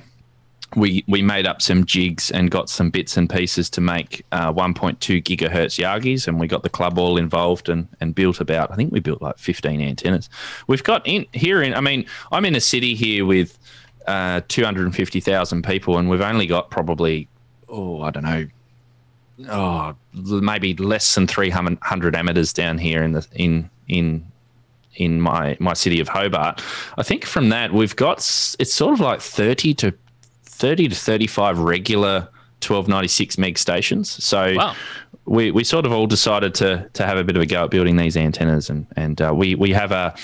we we made up some jigs and got some bits and pieces to make uh, 1.2 gigahertz Yagis, and we got the club all involved and and built about. I think we built like 15 antennas. We've got in here in. I mean, I'm in a city here with uh, 250,000 people, and we've only got probably oh I don't know. Oh, maybe less than 300 amateurs down here in the in in in my my city of Hobart. I think from that we've got it's sort of like 30 to 30 to 35 regular 1296 meg stations. So wow. we, we sort of all decided to to have a bit of a go at building these antennas, and and uh, we we have a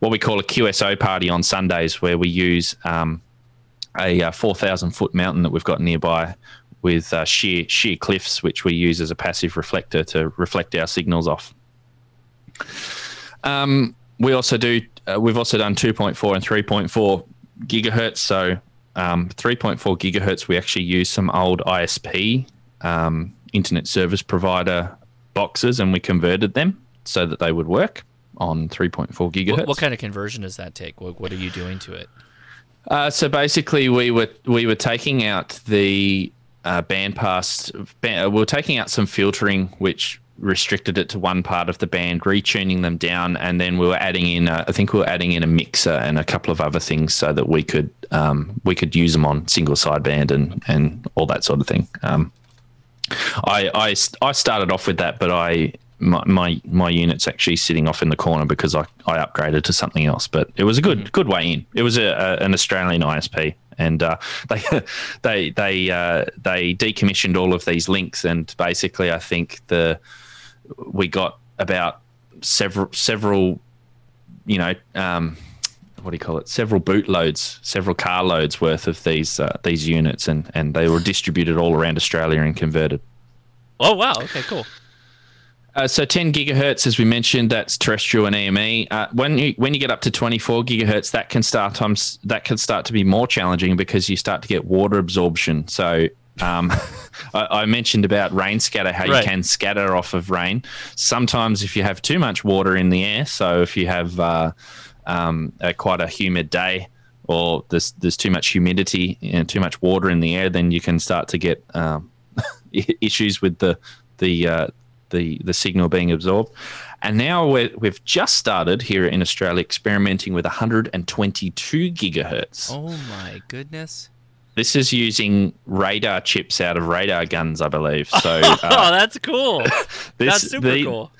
what we call a QSO party on Sundays where we use um, a, uh, 4,000 foot mountain that we've got nearby with uh, sheer sheer cliffs, which we use as a passive reflector to reflect our signals off. Um, we also do. Uh, we've also done 2.4 and 3.4 gigahertz. So um, 3.4 gigahertz, we actually use some old ISP um, internet service provider boxes and we converted them so that they would work on 3.4 gigahertz. What, what kind of conversion does that take? What, what are you doing to it? Uh, so basically, we were we were taking out the uh, bandpass. Band, we were taking out some filtering, which restricted it to one part of the band, retuning them down, and then we were adding in. A, I think we were adding in a mixer and a couple of other things so that we could um, we could use them on single sideband and and all that sort of thing. Um, I, I I started off with that, but I my, my my unit's actually sitting off in the corner because I, I upgraded to something else. But it was a good good way in. It was a, a an Australian ISP and uh, they they they uh, they decommissioned all of these links, and basically, I think the we got about several several you know um, what do you call it? Several bootloads several car loads worth of these uh, these units and and they were distributed all around Australia and converted. Oh wow. Okay cool uh, so 10 gigahertz, as we mentioned, that's terrestrial and EME. Uh, when you when you get up to 24 gigahertz, that can start times that can start to be more challenging because you start to get water absorption. So um, I, I, mentioned about rain scatter, how right. you can scatter off of rain. Sometimes, if you have too much water in the air, so if you have uh, um, a, quite a humid day, or there's there's too much humidity and too much water in the air, then you can start to get um, issues with the the uh, the the signal being absorbed. And now we have just started here in Australia experimenting with 122 gigahertz. Oh my goodness! This is using radar chips out of radar guns, I believe. So, uh, oh, that's cool. this, that's super the, cool.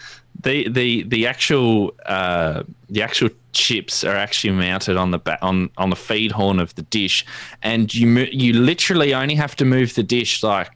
The the the actual uh, the actual chips are actually mounted on the ba- on on the feed horn of the dish, and you you literally only have to move the dish like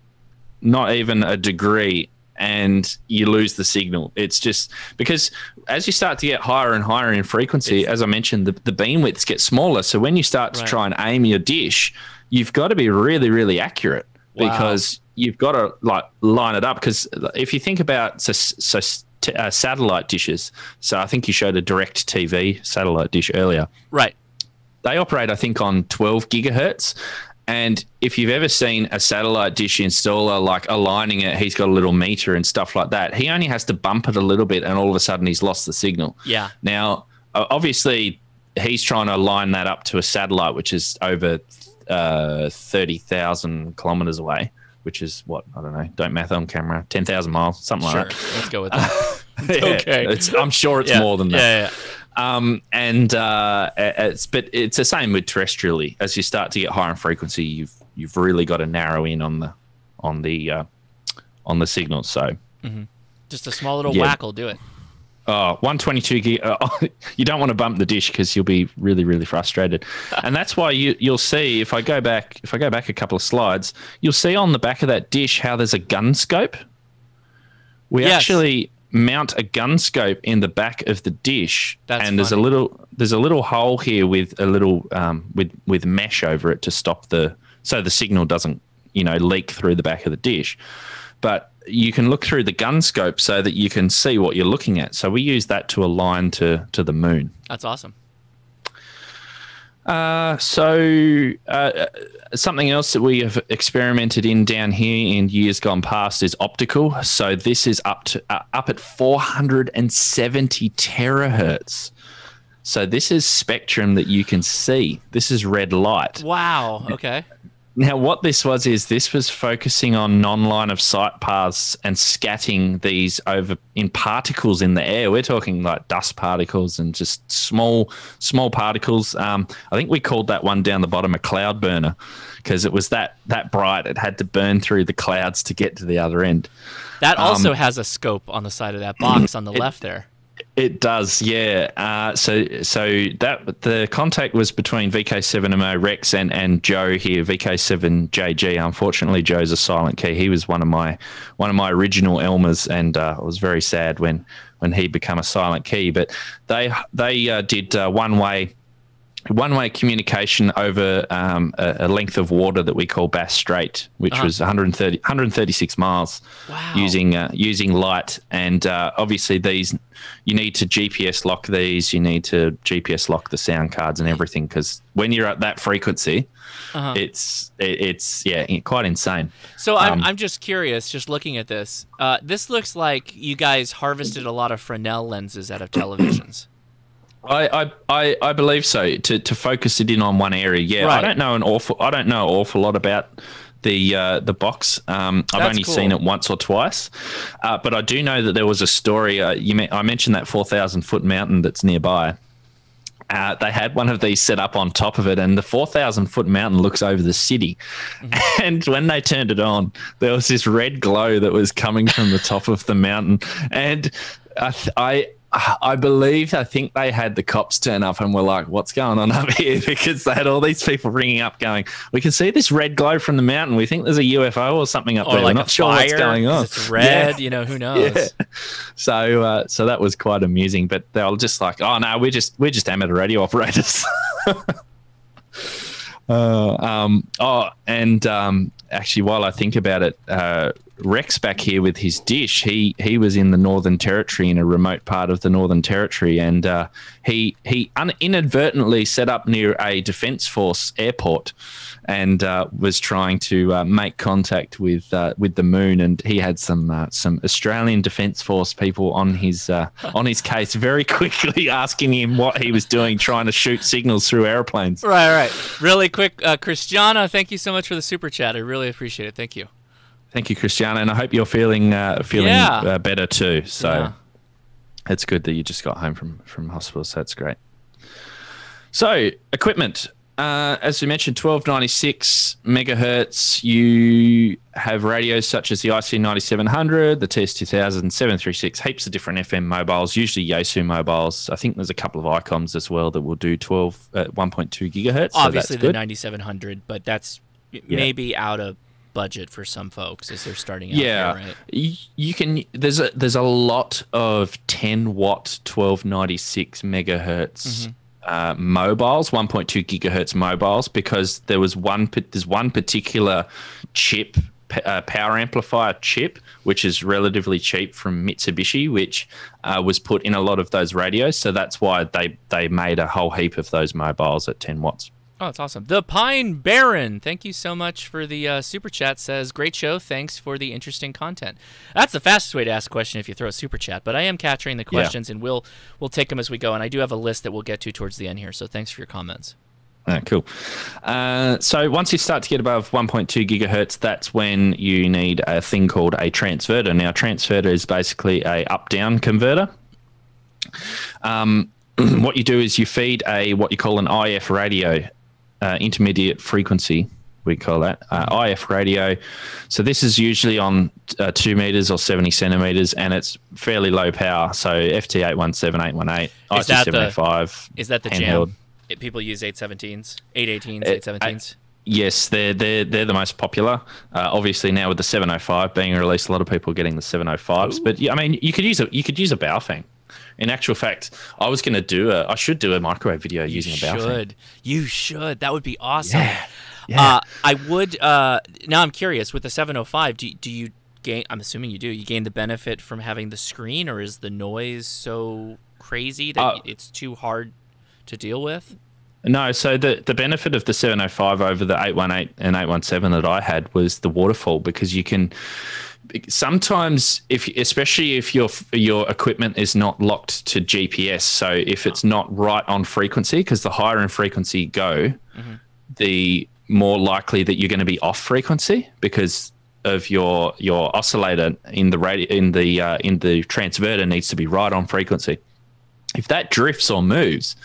not even a degree and you lose the signal. It's just because as you start to get higher and higher in frequency, as I mentioned, the, the beam widths get smaller. So when you start to right. try and aim your dish, you've got to be really, really accurate wow. because you've got to like line it up. Because if you think about so, so t- uh, satellite dishes, so I think you showed a direct TV satellite dish earlier. Right. They operate, I think, on 12 gigahertz. And if you've ever seen a satellite dish installer like aligning it, he's got a little meter and stuff like that. He only has to bump it a little bit, and all of a sudden he's lost the signal. Yeah. Now, obviously, he's trying to line that up to a satellite, which is over uh, thirty thousand kilometers away, which is what I don't know. Don't math on camera. Ten thousand miles, something sure. like that. Let's go with that. yeah, okay. I'm sure it's yeah. more than that. Yeah, yeah. Um, and uh, it's but it's the same with terrestrially. As you start to get higher in frequency, you've you've really got to narrow in on the on the uh, on the signals. So mm-hmm. just a small little yeah. whack will do it. Oh, 122 gig. Uh, you don't want to bump the dish because you'll be really, really frustrated. and that's why you, you'll see if I go back, if I go back a couple of slides, you'll see on the back of that dish how there's a gun scope. We yes. actually mount a gun scope in the back of the dish, That's and there's a little there's a little hole here with a little um, with with mesh over it to stop the so the signal doesn't you know leak through the back of the dish. But you can look through the gun scope so that you can see what you're looking at. So we use that to align to to the moon. That's awesome. Uh, so uh, something else that we have experimented in down here in years gone past is optical. So this is up to uh, up at 470 terahertz. So this is spectrum that you can see. This is red light. Wow. Okay. Now, what this was is this was focusing on non-line of sight paths and scatting these over in particles in the air. We're talking like dust particles and just small, small particles. Um, I think we called that one down the bottom a cloud burner because it was that that bright. It had to burn through the clouds to get to the other end. That also um, has a scope on the side of that box on the it, left there. It does, yeah. Uh, so, so that the contact was between VK7MO Rex and, and Joe here, VK7JG. Unfortunately, Joe's a silent key. He was one of my one of my original Elmers, and uh, I was very sad when when he became a silent key. But they they uh, did uh, one way one way communication over um, a, a, length of water that we call Bass Strait, which uh-huh. was 130, 136 miles wow. using uh, using light. And uh, obviously, these you need to GPS lock these, you need to GPS lock the sound cards and everything because when you're at that frequency, uh-huh. it's it, it's yeah quite insane. So I'm, um, I'm just curious, just looking at this. Uh, this looks like you guys harvested a lot of Fresnel lenses out of televisions. I, I, I believe so. To to focus it in on one area. Yeah, right. I don't know an awful. I don't know an awful lot about the uh, the box. Um, I've only cool. seen it once or twice, uh, but I do know that there was a story. Uh, you I mentioned that four thousand foot mountain that's nearby. Uh, they had one of these set up on top of it, and the 4,000 foot mountain looks over the city. Mm-hmm. And when they turned it on, there was this red glow that was coming from the top of the mountain. And I, I I believe, I think they had the cops turn up and were like, what's going on up here? Because they had all these people ringing up going, we can see this red glow from the mountain. We think there's a UFO or something up or there. Like We're not sure what's going on. It's red, yeah. you know, who knows? Yeah. So, uh, so that was quite amusing, but they were just like, oh no, we're just, we're just amateur radio operators. uh, um, oh, and um, actually, while I think about it, uh, Rex back here with his dish. He he was in the Northern Territory in a remote part of the Northern Territory, and uh, he he un- inadvertently set up near a Defence Force airport, and uh, was trying to uh, make contact with uh, with the moon. And he had some uh, some Australian Defence Force people on his uh, on his case very quickly, asking him what he was doing, trying to shoot signals through airplanes. Right, right. Really quick, Christiana, thank you so much for the super chat. I really appreciate it. Thank you. Thank you, Christiana, and I hope you're feeling uh, feeling Yeah. uh, better too. So Yeah. it's good that you just got home from from hospital. So that's great. So equipment, uh, as we mentioned, twelve ninety six megahertz. You have radios such as the IC ninety seven hundred, the TS 2000, 736, heaps of different FM mobiles. Usually Yaesu mobiles. I think there's a couple of ICOMs as well that will do twelve uh, one point two gigahertz. so Obviously, that's the good. 9700, but that's maybe out of budget for some folks as they're starting out. yeah here, right? You can there's a there's a lot of 10 watt 1296 megahertz uh, mobiles 1.2 gigahertz mobiles because there was one there's one particular chip uh, power amplifier chip which is relatively cheap from Mitsubishi which uh, was put in a lot of those radios. So that's why they they made a whole heap of those mobiles at 10 watts Oh, that's awesome. The Pine Baron, thank you so much for the uh, super chat. Says, great show. Thanks for the interesting content. That's the fastest way to ask a question if you throw a super chat. But I am capturing the Yeah. questions, and we'll we'll take them as we go. And I do have a list that we'll get to towards the end here. So thanks for your comments. Ah, cool. Uh, so once you start to get above 1.2 gigahertz, that's when you need a thing called a transverter. Now, transverter is basically a up-down converter. Um, what you do is you feed a what you call an IF radio, uh, intermediate frequency. We call that uh, IF radio. So this is usually on uh, two meters or 70 centimeters, and it's fairly low power. So FT 817, 818, Is that the- IC 705. Is that the handheld. jam? It, people use 817s, 818s, Uh, 817s. Yes, they're they're they're the most popular. Uh, obviously, now with the 705 being released, a lot of people are getting the 705s. But I mean, you could use a you could use a Baofeng. In actual fact, I was going to do a I should do a microwave video You using a Baofeng. should. You should. That would be awesome. Yeah, yeah. Uh, I would. Uh, now I'm curious with the 705. Do do you gain? I'm assuming you do. You gain the benefit from having the screen, or is the noise so crazy that Uh, it's too hard to deal with? No, so the the benefit of the 705 over the 818 and 817 that I had was the waterfall because you can sometimes if especially if your your equipment is not locked to GPS, so if it's not right on frequency because the higher in frequency you go, the more likely that you're going to be off frequency because of your your oscillator in the radio in the uh, in the transverter needs to be right on frequency. If that drifts or moves,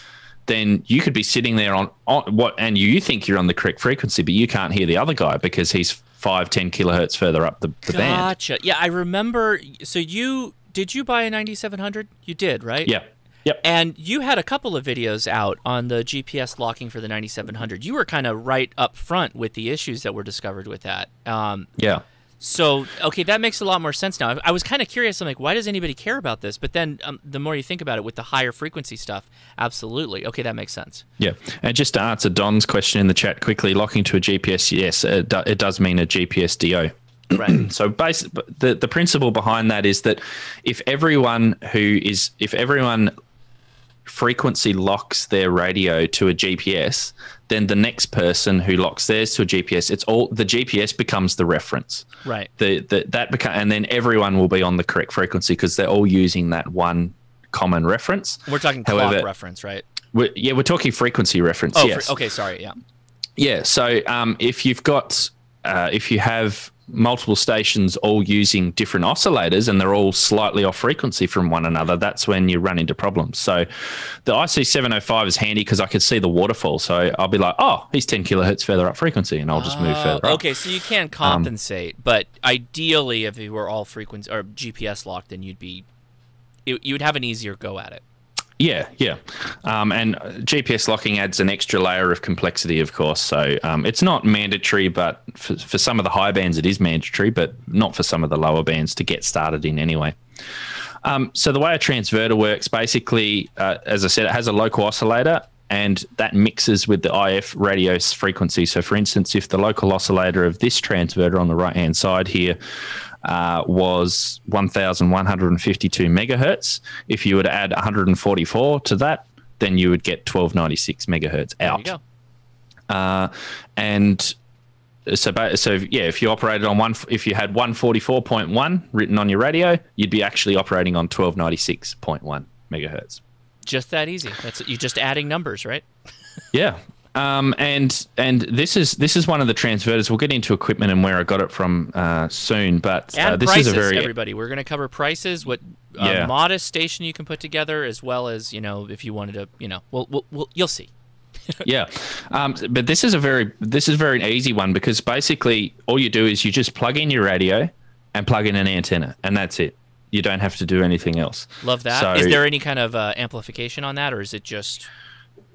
then you could be sitting there on, on what and you think you're on the correct frequency, but you can't hear the other guy because he's five, ten kilohertz further up the, the band. Gotcha. Yeah, I remember. So you did you buy a 9700? You did, right? Yeah. Yep. And you had a couple of videos out on the GPS locking for the 9700. You were kind of right up front with the issues that were discovered with that. Um, Yeah. So okay, that makes a lot more sense now. I, I was kind of curious. I'm like, why does anybody care about this? But then um, the more you think about it, with the higher frequency stuff, absolutely. Okay, that makes sense. Yeah. And just to answer Don's question in the chat quickly, locking to a GPS, yes, it, do, it does mean a GPS DO. Right. So base, the the principle behind that is that if everyone who is if everyone frequency locks their radio to a GPS, then the next person who locks theirs to a GPS, it's all the GPS becomes the reference. right. The, the that become and then everyone will be on the correct frequency because they're all using that one common reference. We're talking clock However- reference, right? We're, yeah, we're talking frequency reference. Oh, yes. okay. Sorry. Yeah. Yeah. So um, if you've got, uh, if you have multiple stations all using different oscillators and they're all slightly off frequency from one another, that's when you run into problems. So the IC705 is handy because I could see the waterfall. So I'll be like, oh, he's 10 kilohertz further up frequency and I'll just move Oh, further ah, up. Okay, so you can um, compensate, but ideally, if you were all frequency or GPS locked, then you'd be, you you would have an easier go at it. Yeah, yeah. Um, and GPS locking adds an extra layer of complexity, of course. So um, it's not mandatory, but for, for some of the high bands, it is mandatory, but not for some of the lower bands to get started in anyway. Um, so the way a transverter works, basically, uh, as I said, it has a local oscillator and that mixes with the IF radio frequency. So, for instance, if the local oscillator of this transverter on the right hand side here uh, was 1,152 megahertz, if you were to add 144 to that, then you would get 1296 megahertz There out. you go. Uh, and so, so yeah, if you operated on one, if you had 144.1 written on your radio, you'd be actually operating on 1296.1 megahertz. Just that easy. That's you're just adding numbers, right? Yeah. Um, and and this is this is one of the transverters. We'll get into equipment and where I got it from uh, soon. But uh, this prices, is a very everybody. We're going to cover prices, what uh, Yeah. modest station you can put together, as well as you know if you wanted to, you know, well, we'll, we'll you'll see. yeah. Um, but this is a very this is a very easy one because basically all you do is you just plug in your radio and plug in an antenna, and that's it. You don't have to do anything else. Love that. Is So- there any kind of uh, amplification on that, or is it just?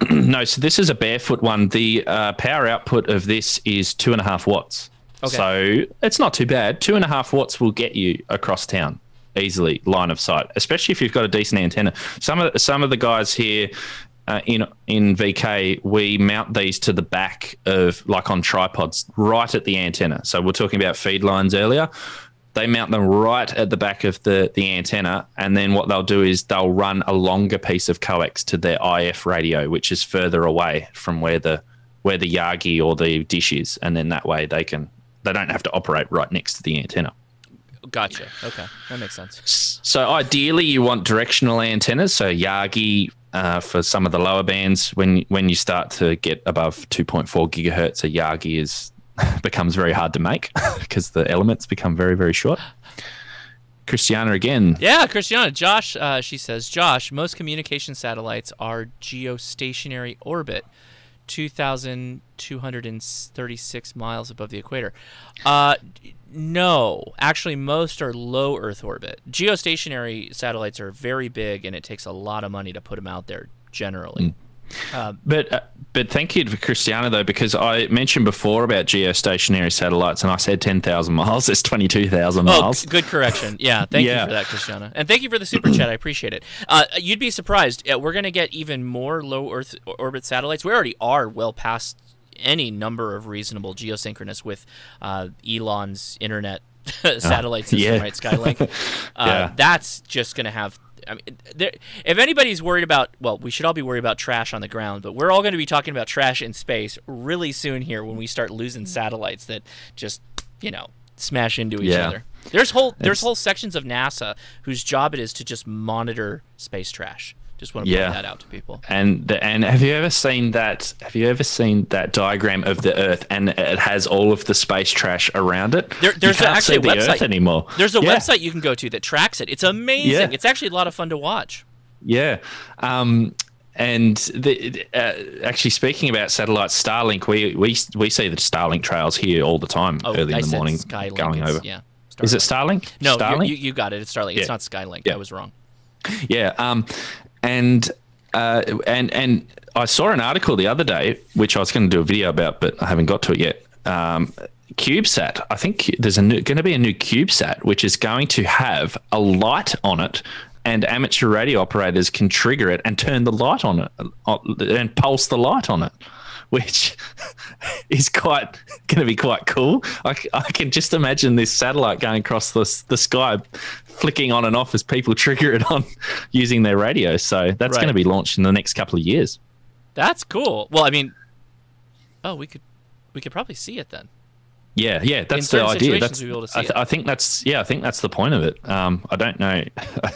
No, so this is a barefoot one. The uh, power output of this is two and a half watts. Okay. So it's not too bad. Two and a half watts will get you across town easily, line of sight, especially if you've got a decent antenna. Some of some of the guys here uh, in in VK, we mount these to the back of like on tripods, right at the antenna. So we're talking about feed lines earlier. They mount them right at the back of the, the antenna, and then what they'll do is they'll run a longer piece of coax to their IF radio, which is further away from where the where the Yagi or the dish is, and then that way they can they don't have to operate right next to the antenna. Gotcha. Okay, that makes sense. So ideally, you want directional antennas. So Yagi uh, for some of the lower bands. When when you start to get above 2.4 gigahertz, a Yagi is becomes very hard to make because the elements become very very short. Christiana again. Yeah, Christiana. Josh, uh, she says, Josh, most communication satellites are geostationary orbit, 2,236 miles above the equator. Uh, no, actually, most are low Earth orbit. Geostationary satellites are very big, and it takes a lot of money to put them out there. Generally, But uh, but thank you for Christiana though because I mentioned before about geostationary satellites and I said 10,000 miles. It's 22,000 Oh, miles. good correction. Yeah, thank Yeah. you for that, Christiana, and thank you for the super chat. I appreciate it. Uh, you'd be surprised. Uh, we're going to get even more low Earth orbit satellites. We already are well past any number of reasonable geosynchronous with uh, Elon's internet satellite system, yeah. right? Skylink. Uh, Yeah. That's just going to have. I mean, there, if anybody's worried about, well, we should all be worried about trash on the ground, but we're all going to be talking about trash in space really soon here when we start losing mm-hmm. satellites that just, you know, smash into each Yeah. other. There's whole there's It's- whole sections of NASA whose job it is to just monitor space trash. Just want to point Yeah. that out to people. And the, and have you ever seen that? Have you ever seen that diagram of the Earth and it has all of the space trash around it? There- there's you can't actually see a the website- Earth anymore. There's a Yeah. website you can go to that tracks it. It's amazing. Yeah. It's actually a lot of fun to watch. Yeah. Um, and the, uh, actually, speaking about satellites, Starlink, we, we we see the Starlink trails here all the time Oh, early I in the morning Skylink. going It's- over. Yeah. Is it Starlink. Starlink? No, Starlink? you, you got it. It's Starlink. It's not Skylink. Yeah. I was wrong. Yeah, um, and uh, and and I saw an article the other day, which I was going to do a video about, but I haven't got to it yet. Um, CubeSat. I think there's a going to be a new CubeSat, which is going to have a light on it, and amateur radio operators can trigger it and turn the light on it uh, and pulse the light on it. Which is quite going to be quite cool. I, I, can just imagine this satellite going across the, the sky, flicking on and off as people trigger it on using their radio. So that's Right. going to be launched in the next couple of years. That's cool. Well, I mean, oh, we could we could probably see it then. Yeah, yeah, that's the idea. That's we'll be able to see I, th-. I think that's yeah, I think that's the point of it. Um, I don't know.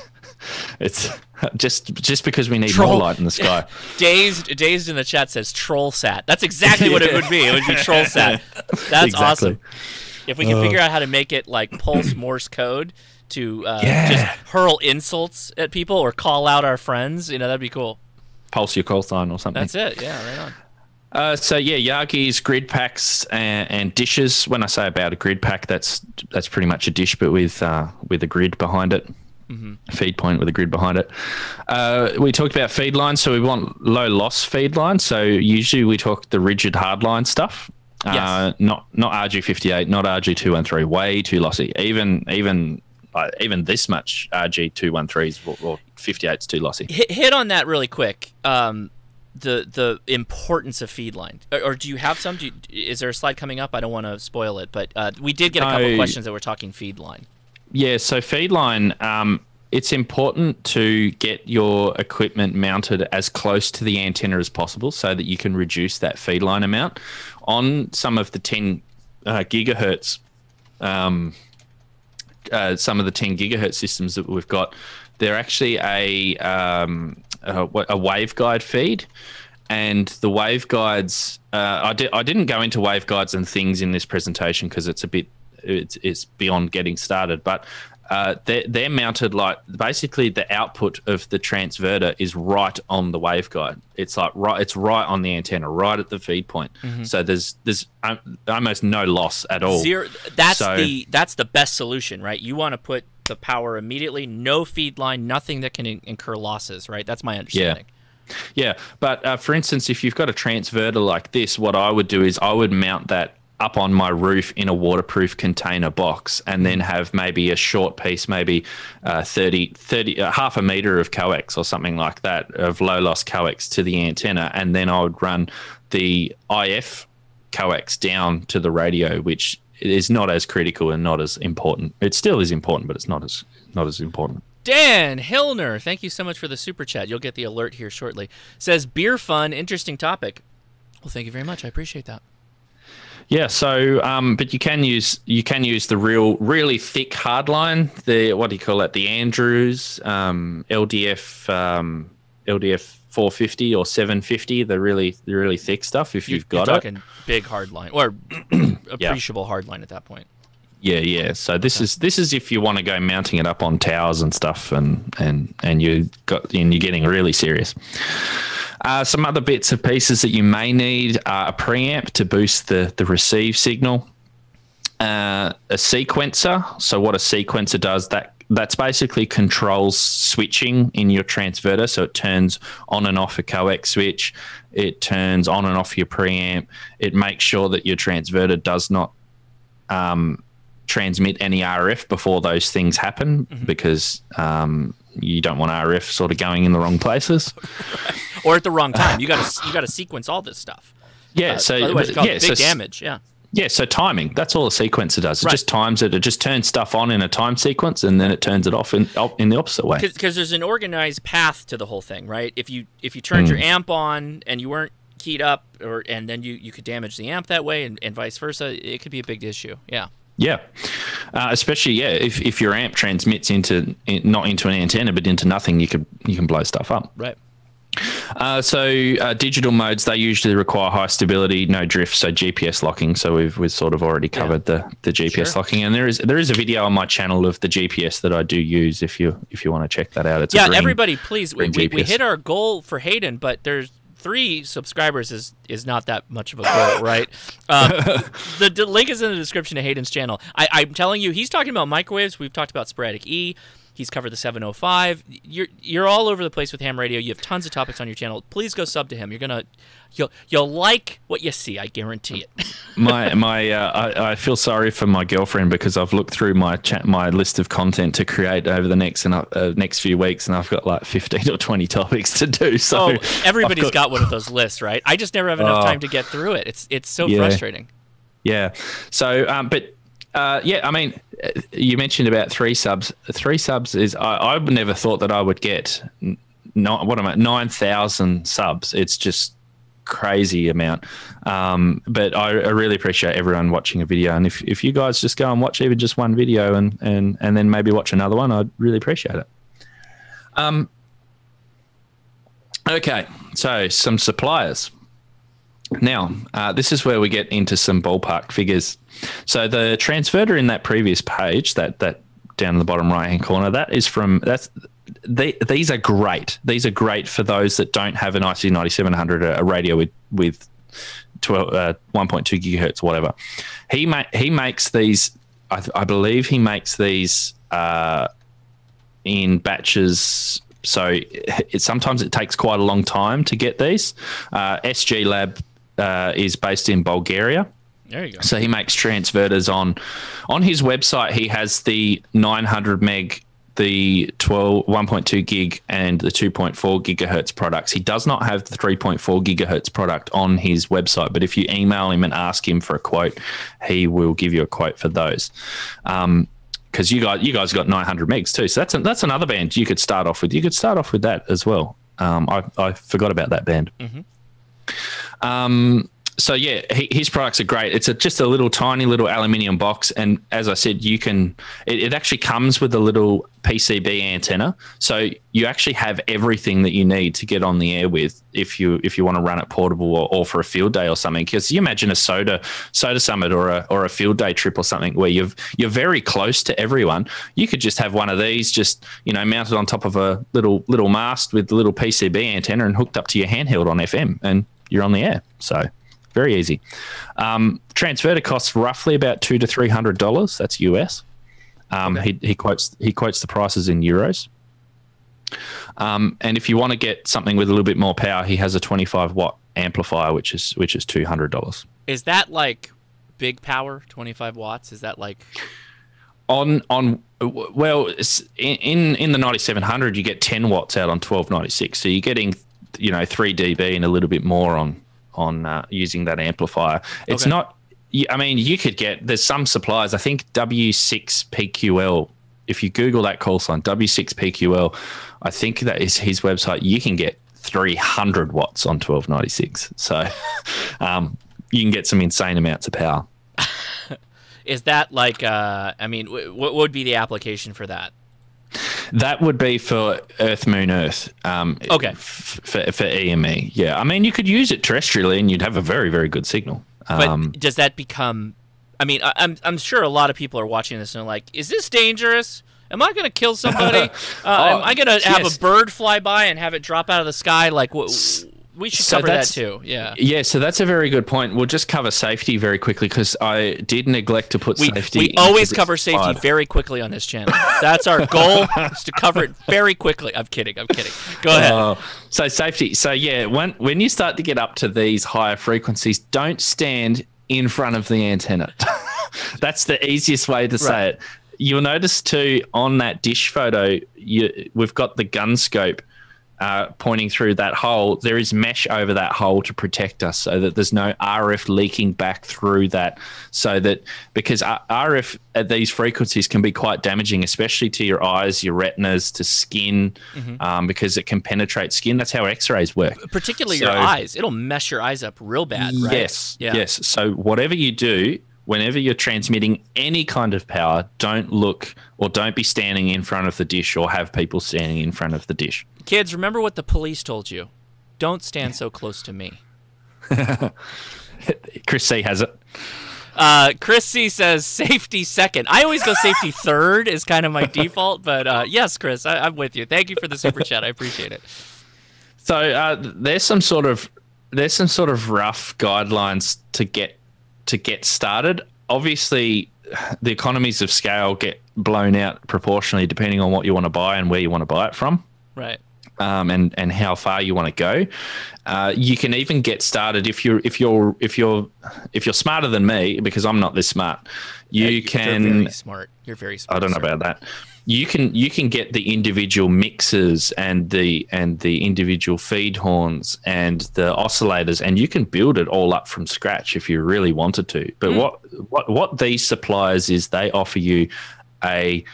it's just just because we need Troll- more light in the sky. Dazed, dazed in the chat says troll sat. That's exactly what it would be. It would be troll sat. That's Exactly. awesome. If we can figure out how to make it like pulse Morse code to uh, Yeah. just hurl insults at people or call out our friends, you know, that'd be cool. Pulse your call sign or something. That's it. Yeah, right on. Uh, so yeah, Yagis, grid packs, and, and dishes. When I say about a grid pack, that's that's pretty much a dish, but with uh, with a grid behind it. Feed point with a grid behind it. Uh, we talked about feed lines, so we want low loss feed lines. So usually we talk the rigid hardline stuff. Uh, Yes. not not RG58, not RG213. Way too lossy. Even even uh, even this much RG213s or, or 58's too lossy. Hit, hit on that really quick. Um, the the importance of feed line, or, or do you have some? Do you, is there a slide coming up? I don't want to spoil it, but uh, we did get a couple No. questions that were talking feed line. Yeah, so feedline, um, it's important to get your equipment mounted as close to the antenna as possible so that you can reduce that feedline amount. On some of the 10 uh, gigahertz, um, uh, some of the 10 gigahertz systems that we've got, they're actually a, um, a, a waveguide feed. and the waveguides. Uh, I did. I didn't go into waveguides and things in this presentation because it's a bit. It's, it's beyond getting started, but uh, they're, they're mounted like basically the output of the transverter is right on the waveguide. It's like right, it's right on the antenna, right at the feed point. Mm-hmm. So there's there's um, almost no loss at all. Zero. That's So- the that's the best solution, right? You want to put the power immediately, no feed line, nothing that can in- incur losses, right? That's my understanding. Yeah, but uh, for instance, if you've got a transverter like this, what I would do is I would mount that up on my roof in a waterproof container box and then have maybe a short piece, maybe uh, 30, 30 uh, half a meter of coax or something like that, of low loss coax to the antenna. And then I would run the IF coax down to the radio, which is not as critical and not as important. It still is important, but it's not as not as important. Dan Hillner, thank you so much for the super chat. You'll get the alert here shortly. Says beer fun, interesting topic. Well, thank you very much. I appreciate that. Yeah, so um, but you can use you can use the real really thick hardline. The what do you call it? The Andrews um, LDF um, LDF 450 or 750. The really the really thick stuff. If You- you've got you're it, talking big hard line or appreciable hard line at that point. yeah, yeah. So this is this is if you want to go mounting it up on towers and stuff, and and and you got and you're getting really serious. Uh, some other bits and pieces that you may need are a preamp to boost the the receive signal. Uh, a sequencer. So what a sequencer does that that's basically controls switching in your transverter. So it turns on and off a coax switch. It turns on and off your preamp. It makes sure that your transverter does not um, transmit any RF before those things happen because um, you don't want RF sort of going in the wrong places. Or at the wrong time. You got to you got to sequence all this stuff. Yeah, Uh, so otherwise, yeah, big so damage. Yeah. Yeah, so timing. That's all a sequencer does. It Right. just times it. It just turns stuff on in a time sequence, and then it turns it off in in the opposite way. because there's an organized path to the whole thing, right? If you if you turned Hmm. your amp on and you weren't keyed up, or and then you you could damage the amp that way, and, and vice versa, it could be a big issue. Yeah. Yeah, uh, especially yeah, if, if your amp transmits into not into an antenna but into nothing, you could you can blow stuff up. Right. Uh, so uh, digital modes they usually require high stability, no drift, so GPS locking. So we've we've sort of already covered the, the GPS Sure. locking, and there is there is a video on my channel of the GPS that I do use if you if you want to check that out. It's a Yeah. green- everybody, please. We, we, we hit our goal for Hayden, but there's three subscribers is is not that much of a goal, right? Um, the, the link is in the description to Hayden's channel. I, I'm telling you, he's talking about microwaves. We've talked about sporadic E. He's covered the 705. You're you're all over the place with ham radio. You have tons of topics on your channel. Please go sub to him. You're gonna you'll you'll like what you see. I guarantee it. my my uh, I, I feel sorry for my girlfriend because I've looked through my chat my list of content to create over the next and uh, next few weeks, and I've got like fifteen or twenty topics to do. So oh, everybody's got- got, one of those lists, right? I just never have enough Oh. time to get through it. It's it's so Yeah. frustrating. Yeah. So, um, but uh, yeah, I mean, you mentioned about three subs. Three subs is I, I never thought that I would get. Not what am I? Nine thousand subs. It's just crazy amount. Um, but I, I really appreciate everyone watching a video, and if if you guys just go and watch even just one video, and and and then maybe watch another one, I'd really appreciate it. Um. Okay, so some suppliers. Now, uh, this is where we get into some ballpark figures. So the transverter in that previous page, that that down in the bottom right hand corner, that is from that's they, these are great. These are great for those that don't have an IC ninety seven hundred, a radio with with 12, uh, 1.2 gigahertz, whatever. He ma- he makes these. I, I believe he makes these uh, in batches. So it, sometimes it takes quite a long time to get these. Uh, SG Lab uh, is based in Bulgaria. There you go. So he makes transverters on on his website. He has the 900 meg, the 12 1.2 gig, and the 2.4 gigahertz products. He does not have the 3.4 gigahertz product on his website, but if you email him and ask him for a quote, he will give you a quote for those. Um, because you guys, you guys got 900 megs too, so that's a, that's another band you could start off with. You could start off with that as well. Um, I, I forgot about that band. Um, so yeah, he, his products are great. It's a, just a little tiny little aluminium box, and as I said, you can. It, it, actually comes with a little PCB antenna, so you actually have everything that you need to get on the air with if you if you want to run it portable or, or for a field day or something. Because you imagine a soda SOTA summit or a or a field day trip or something where you've you're very close to everyone. You could just have one of these, just you know, mounted on top of a little little mast with the little PCB antenna and hooked up to your handheld on FM, and you're on the air. So very easy. Um, transverter costs roughly about two to three hundred dollars. That's US. Um, okay. he, he quotes he quotes the prices in euros. Um, and if you want to get something with a little bit more power, he has a 25 watt amplifier, which is which is two hundred dollars. Is that like big power, 25 watts? Is that like on on well in in the 9700 you get 10 watts out on 1296 so you're getting you know 3 dB and a little bit more on on uh, using that amplifier. It's okay. not. I mean, you could get. There's some suppliers. I think W6PQL. If you Google that call sign W6PQL, I think that is his website. You can get 300 watts on 1296. So um, you can get some insane amounts of power. is that like? Uh, I mean, what would be the application for that? That would be for Earth, Moon, Earth. Um, okay. F- for, for EME, yeah. I mean, you could use it terrestrially, and you'd have a very, very good signal. Um, but does that become? I mean, I, I'm I'm sure a lot of people are watching this and are like, "Is this dangerous? Am I going to kill somebody? uh, oh, am I going to have yes. a bird fly by and have it drop out of the sky? Like, what? We should so cover that too. Yeah. Yeah. So that's a very good point. We'll just cover safety very quickly because I did neglect to put we, safety. We always cover safety very quickly on this channel. That's our goal is to cover it very quickly. I'm kidding. I'm kidding. Go ahead. Uh, so safety. So yeah, when when you start to get up to these higher frequencies, don't stand in front of the antenna. that's the easiest way to say it. You'll notice too on that dish photo, you, we've got the gun scope uh, pointing through that hole, there is mesh over that hole to protect us so that there's no RF leaking back through that. So that because RF at these frequencies can be quite damaging, especially to your eyes, your retinas, to skin, mm-hmm. um, because it can penetrate skin. That's how x rays work. Particularly so, your eyes. It'll mess your eyes up real bad, right? Yes. Yeah. Yes. So whatever you do, whenever you're transmitting any kind of power, don't look or don't be standing in front of the dish or have people standing in front of the dish. Kids, remember what the police told you. Don't stand so close to me. Chris C has it. Uh, Chris C says safety second. I always go safety third is kind of my default, but uh, yes, Chris, I, am with you. Thank you for the super chat. I appreciate it. So uh, there's some sort of there's some sort of rough guidelines to get to get started. Obviously, the economies of scale get blown out proportionally depending on what you want to buy and where you want to buy it from. Right. Um, and and how far you want to go. Uh, you can even get started if you're if you're if you're if you're smarter than me because I'm not this smart. You yeah, can. You're very smart. You're very smart. I don't know sir. about that you can you can get the individual mixers and the and the individual feed horns and the oscillators and you can build it all up from scratch if you really wanted to but mm. what what what these suppliers is they offer you a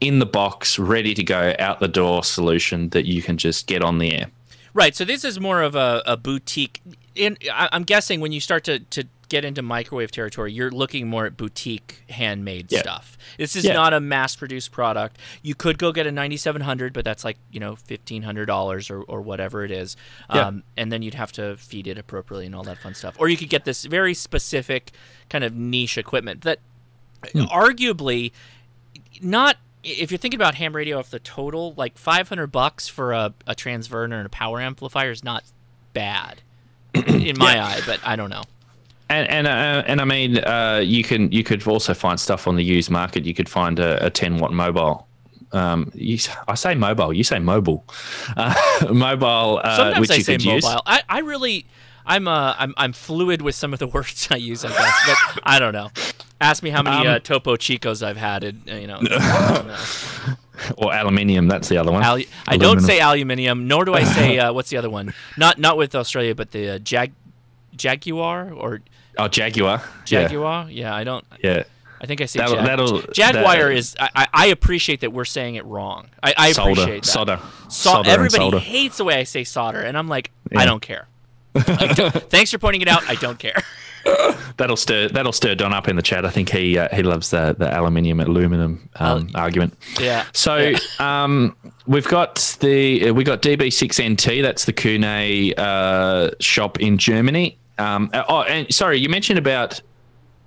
in the box ready to go out the door solution that you can just get on the air right so this is more of a, a boutique in, I'm guessing when you start to, to get into microwave territory, you're looking more at boutique handmade yeah. stuff. This is yeah. not a mass produced product. You could go get a 9700, but that's like, you know, $1,500 or, or whatever it is. Yeah. Um, and then you'd have to feed it appropriately and all that fun stuff. Or you could get this very specific kind of niche equipment that mm. arguably not if you're thinking about ham radio off the total, like 500 bucks for a, a transverter and a power amplifier is not bad in my eye, but I don't know and and uh, and I mean, uh, you can you could also find stuff on the used market. You could find a, a ten watt mobile. Um, you, I say mobile, you say mobile. Uh, mobile, uh, Sometimes I say mobile. use. I, I really, I'm uh, I'm I'm fluid with some of the words I use. I guess, but I don't know. Ask me how many um, uh, Topo Chicos I've had. And, uh, you know. or aluminium. That's the other one. Alu- I don't say aluminium, nor do I say uh, what's the other one? Not not with Australia, but the uh, Jag Jaguar or Oh, Jaguar. Jaguar. Yeah, yeah I don't. Yeah. I think I say that'll, Jag- that'll, Jaguar that, is. I, I appreciate that we're saying it wrong. I, I solder, appreciate that. Solder. So, solder everybody hates the way I say solder, and I'm like, yeah. I don't care. Thanks for pointing it out. I don't care. that'll stir that'll stir Don up in the chat. I think he uh, he loves the the aluminium aluminum um, Oh, argument. yeah. So Yeah. um, we've got the uh, we got DB6NT. That's the Kuhne uh, shop in Germany. Um, oh, and sorry, you mentioned about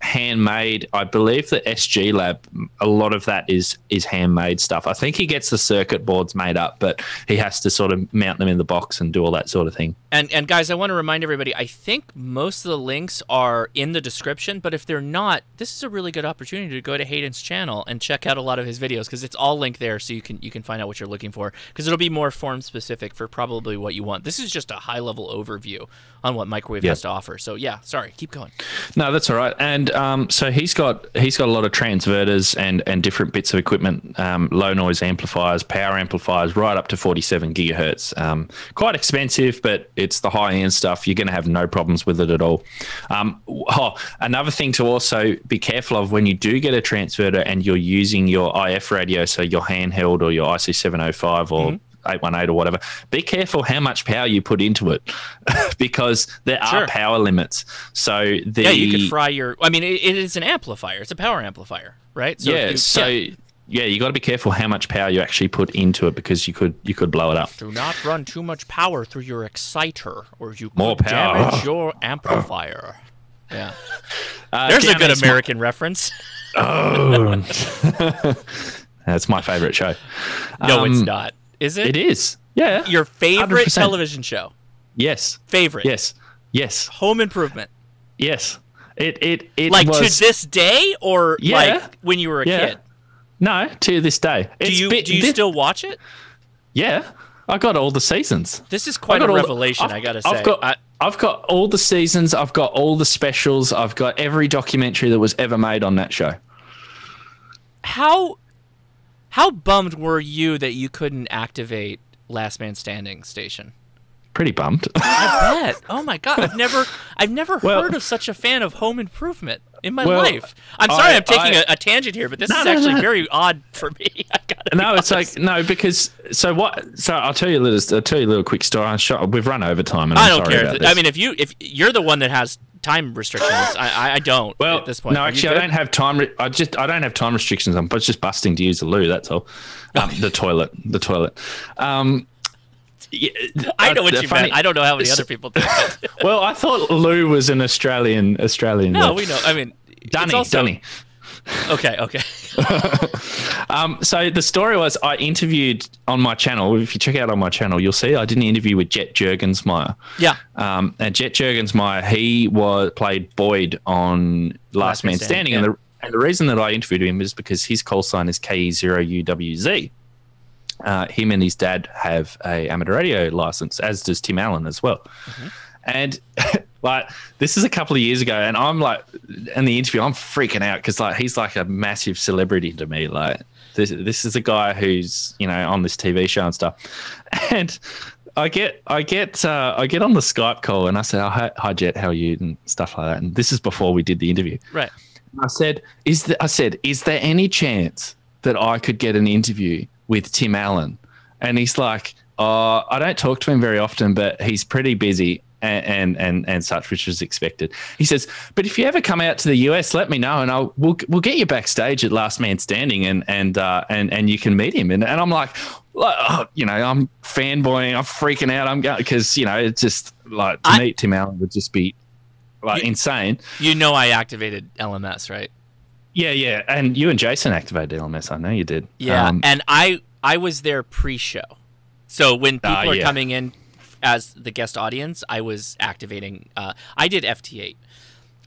handmade. I believe the SG Lab. A lot of that is is handmade stuff. I think he gets the circuit boards made up, but he has to sort of mount them in the box and do all that sort of thing. And and guys, I want to remind everybody. I think most of the links are in the description, but if they're not, this is a really good opportunity to go to Hayden's channel and check out a lot of his videos because it's all linked there, so you can you can find out what you're looking for. Because it'll be more form specific for probably what you want. This is just a high level overview on what microwave Yeah. has to offer. So yeah, sorry, keep going. No, that's all right. And um, so he's got he's got a lot of transverters and and different bits of equipment, um, low noise amplifiers, power amplifiers, right up to 47 gigahertz. Um, quite expensive, but it's the high end stuff. You're going to have no problems with it at all. Um, oh, another thing to also be careful of when you do get a transverter and you're using your IF radio, so your handheld or your IC705 or 818 or whatever, be careful how much power you put into it because there Sure. are power limits. So the Yeah, you could fry your. I mean, it, it is an amplifier. It's a power amplifier, right? So yeah, you- so yeah. yeah, you got to be careful how much power you actually put into it because you could you could blow it up. Do not run too much power through your exciter, or you could More power. damage your amplifier. Yeah, Uh, there's a good American reference. Oh. That's my favorite show. No, it's Um, not. Is it? It is. Yeah. Your favorite 100%. television show? Yes. Favorite? Yes. Yes. Home Improvement. Yes. It it it Like was to this day, or Yeah. like when you were a Yeah. kid? no to this day. Do you bit- do you thi- still watch it? Yeah. I got all the seasons. This is quite a the- revelation. I've- I gotta say. I've got I- I've got all the seasons. I've got all the specials. I've got every documentary that was ever made on that show. how how bummed were you that you couldn't activate Last Man Standing station? Pretty bummed. I bet. Oh my god, I've never I've never Well- heard of such a fan of Home Improvement in my Well, life. I'm sorry, I- I, am taking I- a a tangent here, but this No, is actually no. very odd for me. I no, it's like no because so what? So I'll tell you a little. I'll tell you a little quick story. I'm sure we've run over time, and I I'm don't sorry care. about I mean, if you if you're the one that has time restrictions, I I, don't. well, at this point, no, Are actually, I don't have time. Re- I just I don't have time restrictions. I'm but just busting to use the loo. That's all. Um, the toilet, the toilet. Um, yeah, I know uh, what you funny- meant. I don't know how many other people do. it. Well, I thought loo was an Australian Australian. no, word. we know. I mean, it's Dunny, also- Dunny. Okay, okay. Um, so the story was I interviewed on my channel. If you check out on my channel, you'll see I did an interview with Jet Jurgensmeyer. Yeah. Um, and Jet Jurgensmeyer, he was played Boyd on Last, Man Standing, and yeah. the and the reason that I interviewed him is because his call sign is KE0UWZ. Uh, him and his dad have a amateur radio license, as does Tim Allen as well. And like this is a couple of years ago, and I'm like, in the interview, I'm freaking out because like he's like a massive celebrity to me. Like this, this is a guy who's you know on this TV show and stuff. And I get, I get, uh, I get on the Skype call, and I say, oh, hi, hi Jet, how are you, and stuff like that. And this is before we did the interview. Right. I said, "Is there, I said, is there any chance that I could get an interview with Tim Allen?" And he's like, "Oh, I don't talk to him very often, but he's pretty busy." And, and and and such, which was expected. He says, "But if you ever come out to the US, let me know, and I'll we'll we'll get you backstage at Last Man Standing, and and uh, and and you can meet him." And and I'm like, oh, you know, I'm fanboying, I'm freaking out, I'm going because you know it's just like to I- meet Tim Allen would just be like You- insane. You know, I activated LMS, right? Yeah, yeah, and you and Jason activated LMS. I know you did. Yeah, Um, and I I was there pre-show, so when people Ah, are yeah. coming in as the guest audience, I was activating. Uh, I did FT8.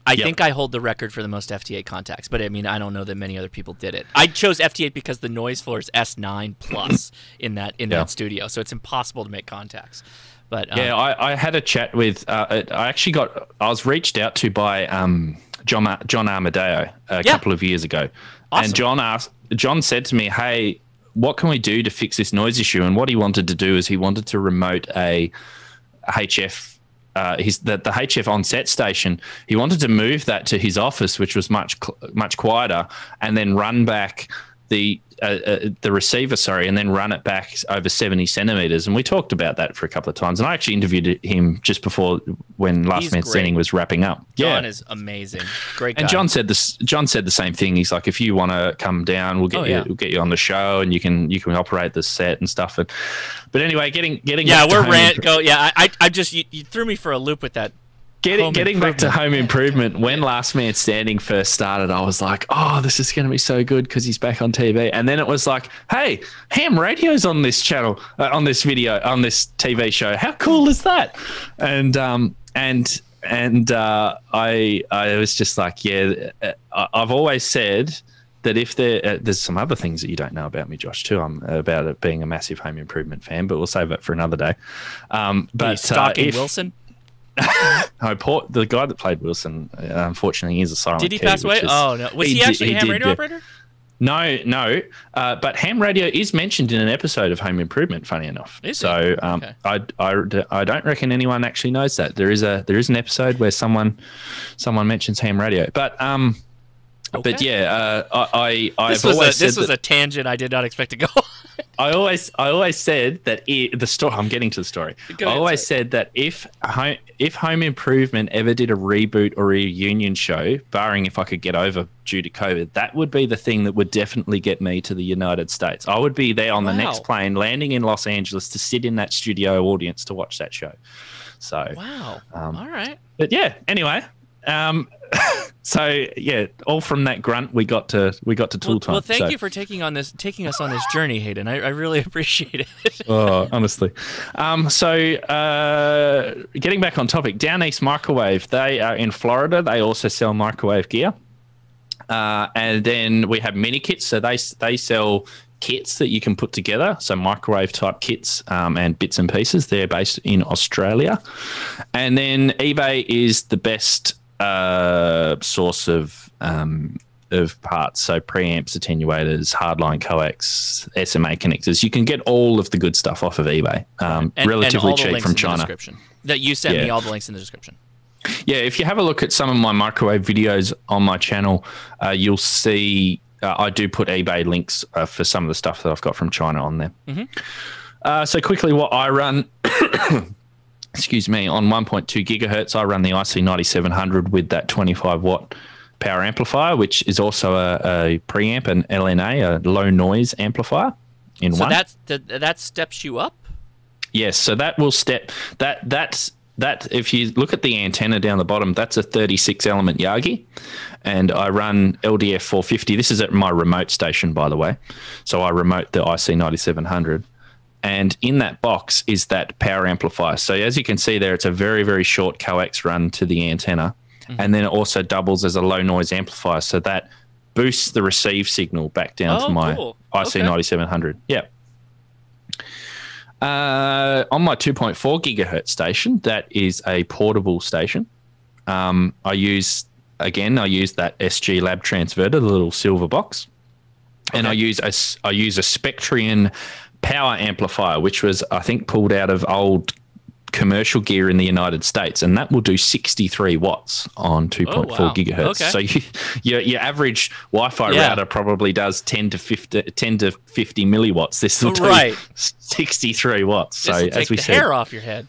I Yep. think I hold the record for the most FT8 contacts, but I mean I don't know that many other people did it. I chose FT8 because the noise floor is S9 plus in that in Yeah. that studio, so it's impossible to make contacts. But um, yeah, I, I had a chat with. Uh, I actually got. I was reached out to by um, John John Amodeo a Yeah. couple of years ago, Awesome. and John asked. John said to me, "Hey, what can we do to fix this noise issue?" And what he wanted to do is he wanted to remote a HF. Uh, his the, the HF on set station. He wanted to move that to his office, which was much much quieter, and then run back the uh, uh, the receiver, sorry, and then run it back over 70 centimeters. And we talked about that for a couple of times. And I actually interviewed him just before when Last He's Man great. Standing was wrapping up. John yeah. is amazing. Great guy. And John said this. John said the same thing. He's like, if you want to come down, we'll get Oh, you. yeah. We'll get you on the show, and you can you can operate the set and stuff. And but anyway, getting getting yeah, we're rant. Go. Yeah, I, I, I just you, you threw me for a loop with that. Getting getting back to home improvement. When Last Man Standing first started, I was like, "Oh, this is going to be so good because he's back on TV." And then it was like, "Hey, Ham Radio's on this channel, uh, on this video, on this TV show. How cool is that?" And um and and uh, I I was just like, "Yeah." uh, I've always said that if there uh, there's some other things that you don't know about me, Josh, too. I'm about it being a massive home improvement fan, but we'll save that for another day. Um, But but stalking uh, if, Wilson. no, the guy that played Wilson, uh, unfortunately, he is a silent. Did he key, pass away? is- Oh no. Was he, did- actually a ham did, radio yeah. operator? No, no. Uh, but ham radio is mentioned in an episode of Home Improvement. Funny enough. Is so um, Okay. I, I, I don't reckon anyone actually knows that there is a there is an episode where someone someone mentions ham radio. But um, but yeah, uh, I I This I've was always a, this was a tangent I did not expect to go. I always I always said that i the story. I'm getting to the story. I always sorry. said that if home, if Home Improvement ever did a reboot or reunion show, barring if I could get over due to COVID, that would be the thing that would definitely get me to the United States. I would be there on the next plane, landing in Los Angeles to sit in that studio audience to watch that show. So, wow. Um, All right. but yeah. Anyway, um, so yeah, all from that grunt we got to we got to tool Well, time. well, thank So- you for taking on this, taking us on this journey, Hayden. I, I really appreciate it. oh, honestly. Um, so, uh, getting back on topic, Down East Microwave, they are in Florida. They also sell microwave gear. Uh, and then we have Minikits. So they they sell kits that you can put together. So microwave type kits um, and bits and pieces. They're based in Australia. And then eBay is the best uh, source of um, of parts. So preamps, attenuators, hardline coax, SMA connectors. You can get all of the good stuff off of eBay. Um, And, relatively and cheap from China. That you sent me all the links in the description. Yeah, if you have a look at some of my microwave videos on my channel, uh, you'll see uh, I do put eBay links uh, for some of the stuff that I've got from China on there. Uh, so quickly, what I run, excuse me, on 1.2 gigahertz, I run the IC 9700 with that 25 watt power amplifier, which is also a, a preamp, and LNA, a low noise amplifier. In So one. that's that, that steps you up. Yes, so that will step that that's that if you look at the antenna down the bottom, that's a 36 element Yagi. And I run LDF 450. This is at my remote station, by the way. So I remote the IC 9700. And in that box is that power amplifier. So as you can see there, it's a very, very short coax run to the antenna. And then it also doubles as a low noise amplifier. So that boosts the receive signal back down Oh, to my cool. IC Okay. 9700. Yeah. Uh, on my 2.4 gigahertz station, that is a portable station. Um, I use again, I use that SG Lab transverter, the little silver box, and I use a I use a Spectrian power amplifier, which was I think pulled out of old commercial gear in the United States, and that will do 63 watts on 2.4 wow. gigahertz. Okay. So you, your your average Wi-Fi Yeah. router probably does 10 to 50 10 to 50 milliwatts. This will do Right. 63 watts. So Just to as we the said, hair off your head.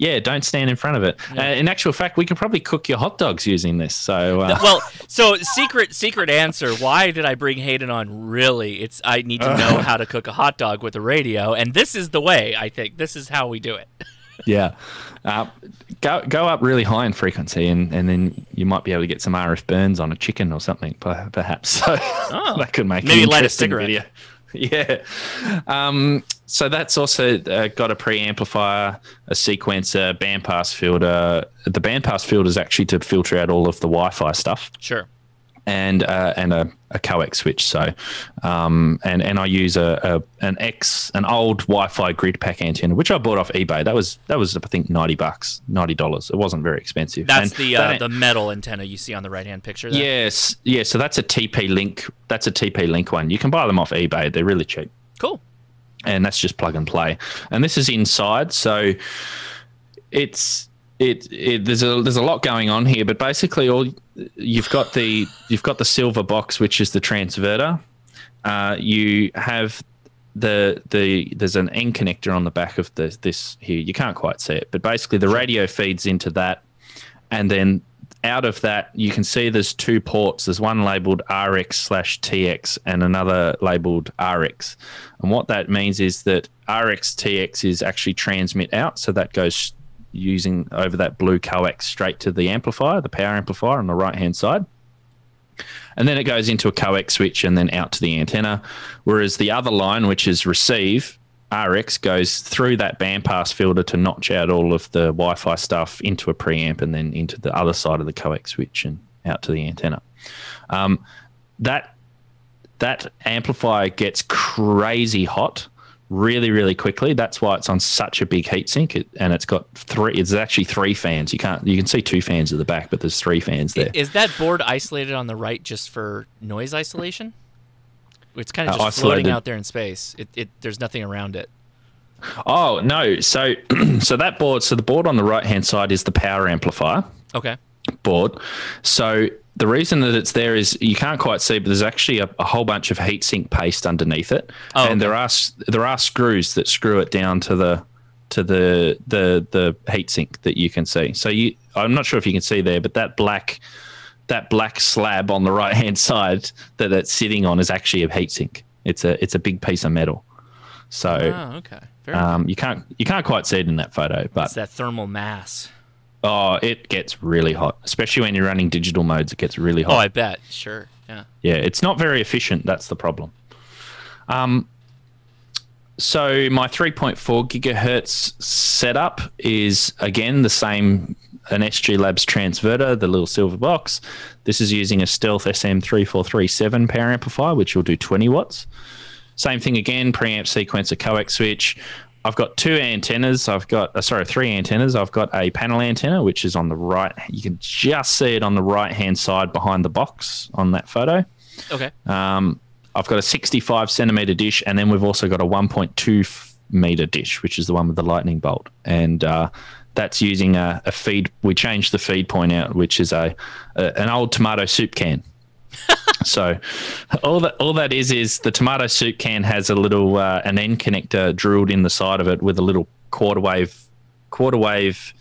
Yeah, don't stand in front of it. Uh, in actual fact, we could probably cook your hot dogs using this. So uh, well, so secret secret answer. Why did I bring Hayden on? Really, it's I need to know how to cook a hot dog with a radio, and this is the way. I think this is how we do it. yeah, uh, go go up really high in frequency, and, and then you might be able to get some RF burns on a chicken or something, perhaps. So Oh, that could make maybe an light a cigarette. Video. Yeah. Um, so that's also uh, got a preamplifier, a sequencer, bandpass filter. The bandpass filter is actually to filter out all of the Wi-Fi stuff. Sure. And uh, and a, a coax switch. So, um, and and I use a, a an X an old Wi-Fi grid pack antenna, which I bought off eBay. That was that was I think ninety bucks, ninety dollars. It wasn't very expensive. That's And the uh, the metal antenna you see on the right hand picture. There. yes, yeah. So that's a TP link. That's a TP link one. You can buy them off eBay. They're really cheap Cool. and that's just plug and play. And this is inside, so it's it, it there's a there's a lot going on here, but basically all you've got the you've got the silver box, which is the transverter, uh, you have the the there's an N connector on the back of the, this here. You can't quite see it, but basically the radio feeds into that, and then out of that you can see there's two ports. There's one labeled RX slash TX and another labeled RX. And what that means is that RX TX is actually transmit out, so that goes using over that blue coax straight to the amplifier, the power amplifier on the right hand side. And then it goes into a coax switch and then out to the antenna. Whereas the other line, which is receive, RX, goes through that bandpass filter to notch out all of the Wi Fi stuff into a preamp and then into the other side of the coax switch and out to the antenna. Um, that that amplifier gets crazy hot really, really quickly. That's why it's on such a big heatsink, it, and it's got three. It's actually three fans. You can't. You can see two fans at the back, but there's three fans there. Is that board isolated on the right just for noise isolation? It's kind of Uh, just isolated. floating out there in space. It, it there's nothing around it. Oh no! So, so that board. So the board on the right hand side is the power amplifier Okay. board. So the reason that it's there is you can't quite see, but there's actually a, a whole bunch of heatsink paste underneath it, Oh, and okay. there are there are screws that screw it down to the to the the the heatsink that you can see. So you, I'm not sure if you can see there, but that black that black slab on the right hand side that it's sitting on is actually a heatsink. It's a it's a big piece of metal. So Oh, okay. Very um, you can't you can't quite see it in that photo, but It's that thermal mass. Oh, it gets really hot, especially when you're running digital modes. It gets really hot. Oh, I bet. Sure. Yeah. Yeah, it's not very efficient. That's the problem. Um, so my 3.4 gigahertz setup is again the same an SG Labs transverter, the little silver box. This is using a Stealth SM3437 power amplifier, which will do 20 watts. Same thing again, preamp sequencer coax switch. I've got two antennas. I've got, uh, sorry, three antennas. I've got a panel antenna, which is on the right. You can just see it on the right hand side behind the box on that photo. Okay. Um, I've got a 65 centimeter dish, and then we've also got a 1.2 meter dish, which is the one with the lightning bolt. And uh, that's using a, a feed. We changed the feed point out, which is a, a an old tomato soup can. So all that all that is is the tomato soup can has a little uh, an N connector drilled in the side of it with a little quarter wave quarter wave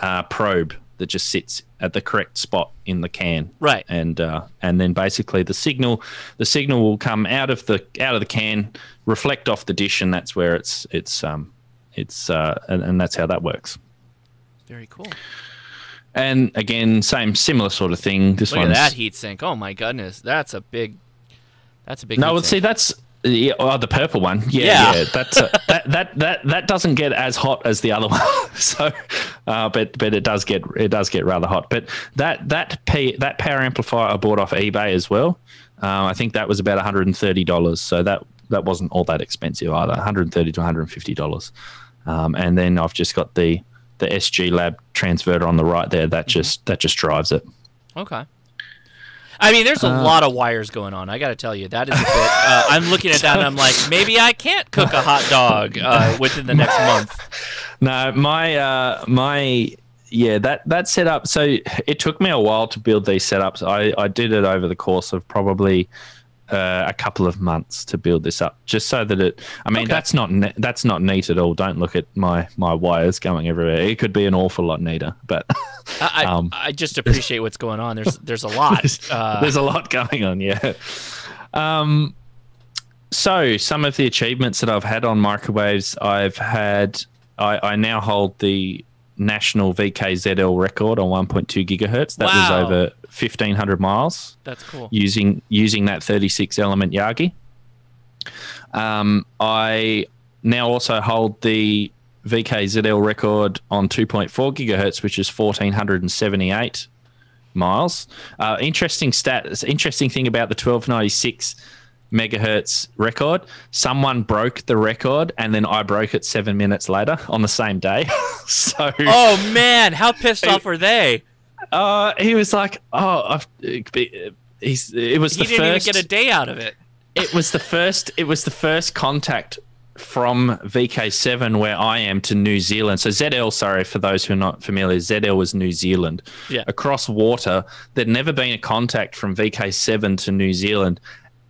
uh, probe that just sits at the correct spot in the can Right. and uh, and then basically the signal the signal will come out of the out of the can reflect off the dish and that's where it's it's um it's uh and, and that's how that works Very cool. And again same similar sort of thing this one, that heat sink. Oh my goodness, that's a big. That's a big. no well see that's yeah, oh, the purple one yeah Yeah. yeah, that's uh, that, that that that doesn't get as hot as the other one so uh, but but it does get it does get rather hot but that that P, that power amplifier I bought off eBay as well um, I think that was about $130 so that that wasn't all that expensive either 130 to 150 dollars um, and then I've just got the the SG Lab transverter on the right there that just that just drives it Okay. I mean, there's a Uh, lot of wires going on. I got to tell you, that is a bit. Uh, I'm looking at that and I'm like, maybe I can't cook a hot dog uh, within the next month. No, my uh, my yeah that that setup. So it took me a while to build these setups. I I did it over the course of probably. Uh, a couple of months to build this up, just so that it. I mean, Okay. that's not ne- that's not neat at all. Don't look at my my wires going everywhere. It could be an awful lot neater, but I, I, Um, I just appreciate what's going on. There's there's a lot. Uh, there's a lot going on. Yeah. Um. So some of the achievements that I've had on microwaves, I've had. I, I now hold the national VKZL record on 1.2 gigahertz. That Wow. was over 1500 miles that's cool. using using that 36 element Yagi. Um, I now also hold the VKZL record on 2.4 gigahertz, which is 1478 miles. Uh, interesting stat. Interesting thing about the 1296 megahertz record. Someone broke the record, and then I broke it seven minutes later on the same day. so Oh man, how pissed off were they? uh, he was like, "Oh, I've." He's. It was He the didn't first. even get a day out of it. it was the first. It was the first contact from VK7 where I am to New Zealand. So ZL, sorry for those who are not familiar, ZL was New Zealand. Yeah. Across water, there'd never been a contact from VK7 to New Zealand.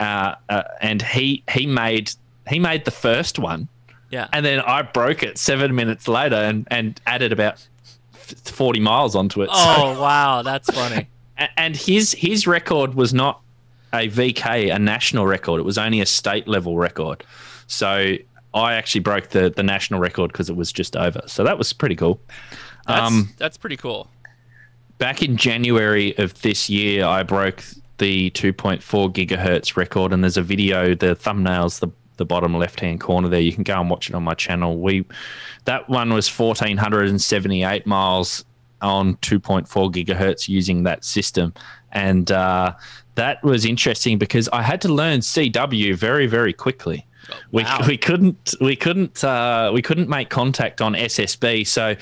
Uh, uh, and he he made he made the first one, Yeah. and then I broke it seven minutes later and and added about forty miles onto it. So- oh wow, that's funny. and his his record was not a VK, a national record. It was only a state level record. So I actually broke the the national record because it was just over. So that was pretty cool. That's Um, that's pretty cool. back in January of this year, I broke the 2.4 gigahertz record, and there's a video. The thumbnails, the the bottom left hand corner there. You can go and watch it on my channel. We that one was 1478 miles on 2.4 gigahertz using that system, and uh, that was interesting because I had to learn CW very very quickly. Wow. We, we couldn't we couldn't uh, we couldn't make contact on SSB, so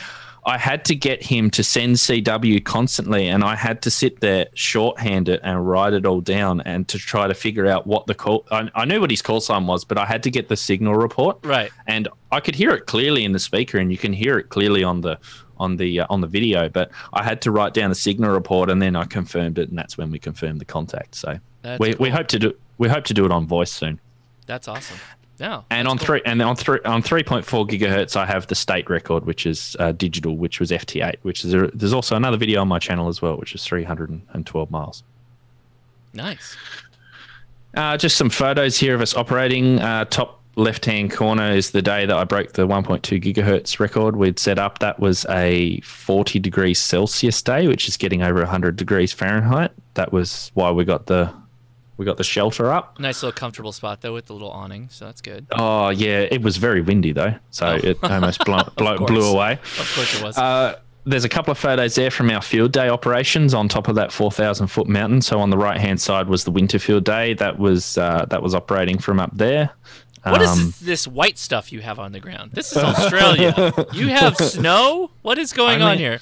I had to get him to send CW constantly, and I had to sit there shorthand it and write it all down, and to try to figure out what the call. I, I knew what his call sign was, but I had to get the signal report, Right. and I could hear it clearly in the speaker, and you can hear it clearly on the on the uh, on the video. But I had to write down the signal report, and then I confirmed it, and that's when we confirmed the contact. So That's we, we hope to do we hope to do it on voice soon. That's awesome. Yeah. And on cool. three and on three on three point four gigahertz, I have the state record, which is uh, digital, which was FT8, which is a, there's also another video on my channel as well, which is three hundred and twelve miles. Nice. Uh, just some photos here of us operating. Uh, top left hand corner is the day that I broke the 1.2 gigahertz record we'd set up. That was a 40 degrees Celsius day, which is getting over 100 degrees Fahrenheit. That was why we got the we got the shelter up. Nice little comfortable spot though with the little awning, so that's good. Oh yeah, it was very windy though, so Oh. it almost blow, blow, blew away. Of course it was. Uh, there's a couple of photos there from our field day operations on top of that 4,000 foot mountain. So on the right hand side was the winter field day that was uh, that was operating from up there. What is Um, this, this white stuff you have on the ground? This is Australia. you have snow? What is going on here?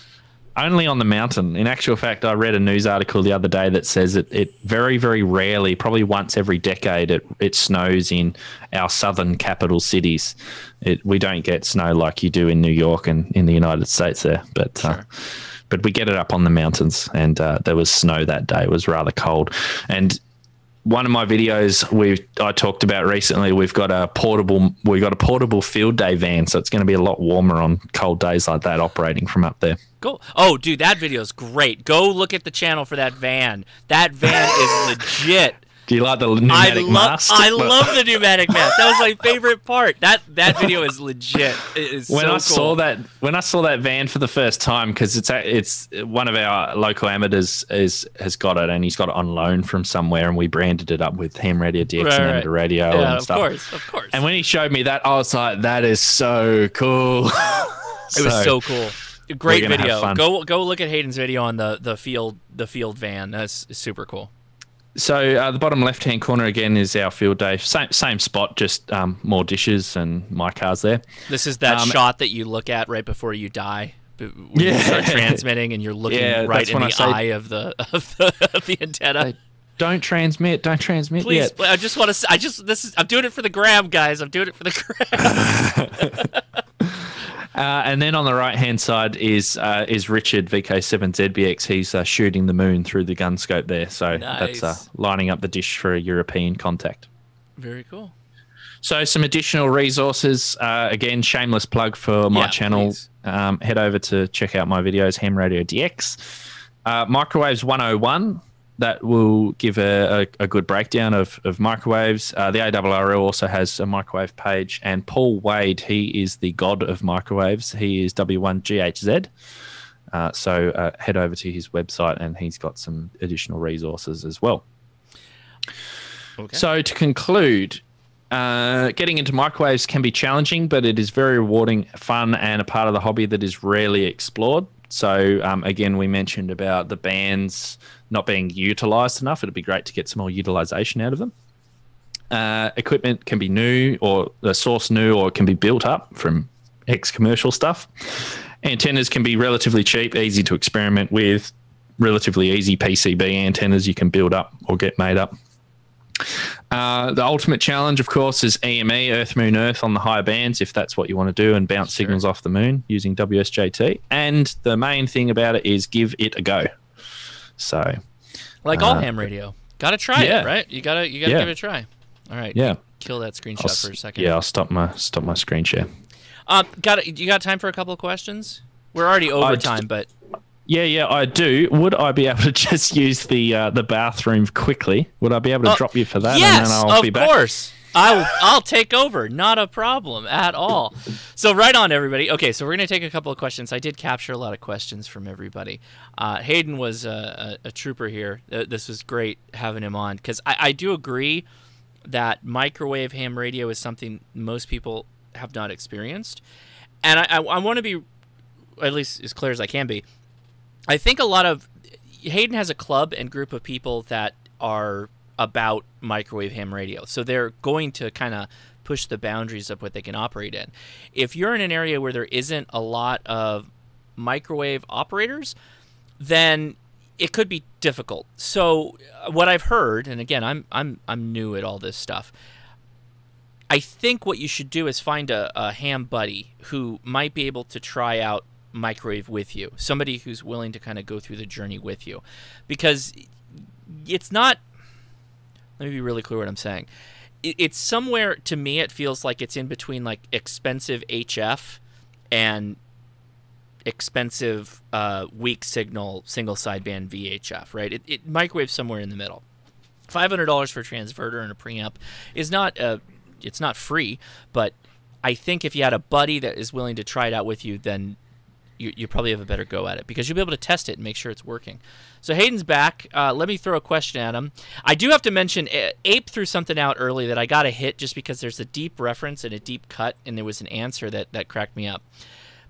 Only on the mountain. In actual fact, I read a news article the other day that says it, it very, very rarely, probably once every decade, it, it snows in our southern capital cities. It, we don't get snow like you do in New York and in the United States there, but uh, but we get it up on the mountains, and uh, there was snow that day. It was rather cold, and one of my videos we I talked about recently. We've got a portable we've got a portable field day van, so it's going to be a lot warmer on cold days like that, operating from up there. Go. Oh, dude, that video is great. Go look at the channel for that van. That van is legit. Do you like the I pneumatic love mask? I love the pneumatic mask. That was my favorite part. That that video is legit. It is when so I cool. saw that when I saw that van for the first time because it's a, it's one of our local amateurs is has got it and he's got it on loan from somewhere and we branded it up with Ham Radio DX Right, and right. Amateur Radio Yeah, and of stuff. course, of course. And when he showed me that, I was like, "That is so cool." It was so cool. Great video. Go go look at Hayden's video on the the field the field van. That's super cool. So uh, the bottom left-hand corner again is our field day. Same same spot, just um, more dishes and my cars there. This is that Um, shot that you look at right before you die. When you Yeah. start transmitting and you're looking Yeah, right in the eye of the of the, of the antenna. Don't transmit. Don't transmit Please, yet. I just want to. I just this is. I'm doing it for the gram, guys. I'm doing it for the gram. Uh, and then on the right hand side is uh, is Richard VK7ZBX. He's uh, shooting the moon through the gun scope there. So that's uh, lining up the dish for a European contact. Very cool. So some additional resources. Uh, again, shameless plug for my Yeah, channel. Um, head over to check out my videos, Ham Radio DX. Uh, Microwaves 101. That will give a, a, a good breakdown of, of microwaves. Uh, the ARRL also has a microwave page. And Paul Wade, he is the god of microwaves. He is W1GHZ. Uh, so uh, head over to his website and he's got some additional resources as well. Okay. So to conclude, uh, getting into microwaves can be challenging, but it is very rewarding, fun, and a part of the hobby that is rarely explored. So um, again, we mentioned about the bands not being utilized enough. It'd be great to get some more utilization out of them. Uh, equipment can be new or the source new, or it can be built up from ex-commercial stuff. Antennas can be relatively cheap, easy to experiment with, relatively easy PCB antennas you can build up or get made up. Uh, the ultimate challenge, of course, is EME, Earth, Moon, Earth on the higher bands, if that's what you want to do, and bounce signals off the moon using WSJT. And the main thing about it is give it a go. So, like all uh, ham radio. Gotta try Yeah. it, right? You gotta you gotta Yeah. give it a try. All right. Yeah. Kill that screenshot I'll for a second. Yeah, I'll stop my stop my screen share. Uh, got. You got time for a couple of questions? We're already over time, but Yeah, yeah, I do. Would I be able to just use the uh, the bathroom quickly? Would I be able to Oh, drop you for that? yes, and then I'll of be back? course. I'll I'll take over. Not a problem at all. So right on, everybody. Okay, so we're gonna take a couple of questions. I did capture a lot of questions from everybody. Uh, Hayden was a, a, a trooper here. Uh, This was great having him on because I, I do agree that microwave ham radio is something most people have not experienced, and I, I, I want to be at least as clear as I can be. I think a lot of Hayden has a club and group of people that are about microwave ham radio. So they're going to kind of push the boundaries of what they can operate in. If you're in an area where there isn't a lot of microwave operators, then it could be difficult. So uh, what I've heard, and again, I'm I'm I'm new at all this stuff. I think what you should do is find a, a ham buddy who might be able to try out microwave with you. Somebody who's willing to kind of go through the journey with you. Because it's not let me be really clear what I'm saying. It, it's somewhere to me it feels like it's in between like expensive HF and expensive uh, weak signal single sideband VHF, right? It, it microwaves somewhere in the middle. Five hundred dollars for a transverter and a preamp is not uh, it's not free, but I think if you had a buddy that is willing to try it out with you, then you, you probably have a better go at it because you'll be able to test it and make sure it's working. So Hayden's back. Uh, let me throw a question at him. I do have to mention Ape threw something out early that I got a hit just because there's a deep reference and a deep cut, and there was an answer that that cracked me up.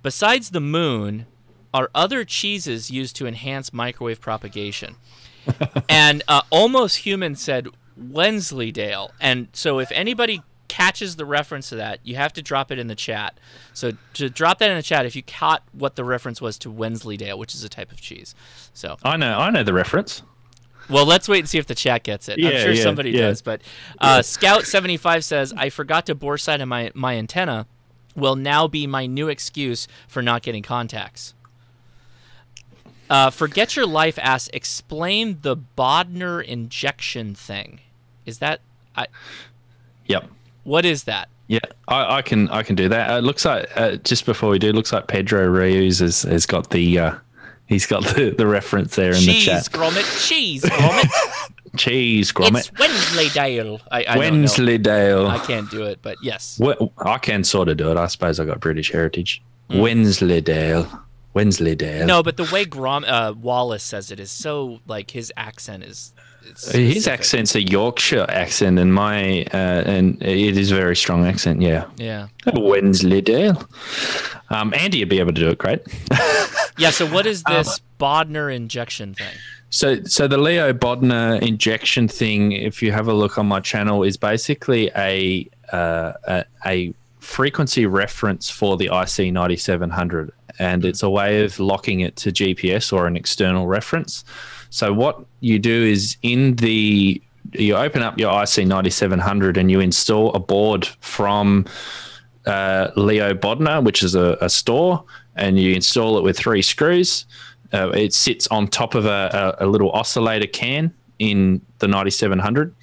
Besides the moon, are other cheeses used to enhance microwave propagation? and uh, almost human said Wensleydale. And so if anybody catches the reference to that, you have to drop it in the chat. So to drop that in the chat, if you caught what the reference was to Wensleydale, which is a type of cheese. So I know, I know the reference. well, let's wait and see if the chat gets it. I'm sure yeah, somebody yeah. does. But uh, Scout75 says, I forgot to boresight of my, my antenna will now be my new excuse for not getting contacts. Uh, Forget Your Life asks, explain the Bodnar injection thing. Is that, I, Yep. What is that? Yeah, I, I can I can do that. Uh, it looks like uh, just before we do, it looks like Pedro Reyes has, has got the uh, he's got the, the reference there in the chat. cheese Gromit, cheese Gromit. Cheese it's Gromit. Wensleydale. I, I. Wensleydale. I can't do it, but yes. Well, I can sort of do it. I suppose I got British heritage. Mm. Wensleydale. Wensleydale. No, but the way Grom uh, Wallace says it is so like his accent is. It's His accent's a Yorkshire accent, and my uh, and it is a very strong accent. Yeah, Yeah. Wensleydale. Um, Andy would be able to do it great. Yeah. So what is Um, this Bodnar injection thing? So, so the Leo Bodnar injection thing, if you have a look on my channel, is basically a uh, a, a frequency reference for the IC ninety seven hundred, and it's a way of locking it to GPS or an external reference. So, what you do is in the you open up your IC ninety seven hundred and you install a board from uh, Leo Bodnar, which is a, a store, and you install it with three screws. Uh, it sits on top of a, a, a little oscillator can in the 9700,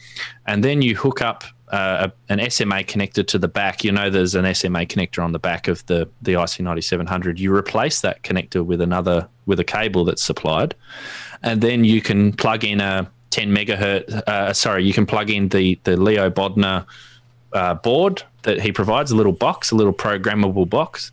and then you hook up uh, an SMA connector to the back. You know, there's an SMA connector on the back of the the IC 9700. You replace that connector with another with a cable that's supplied, and then you can plug in a 10 megahertz. Uh, sorry, you can plug in the the Leo Bodnar uh, board that he provides, a little box, a little programmable box.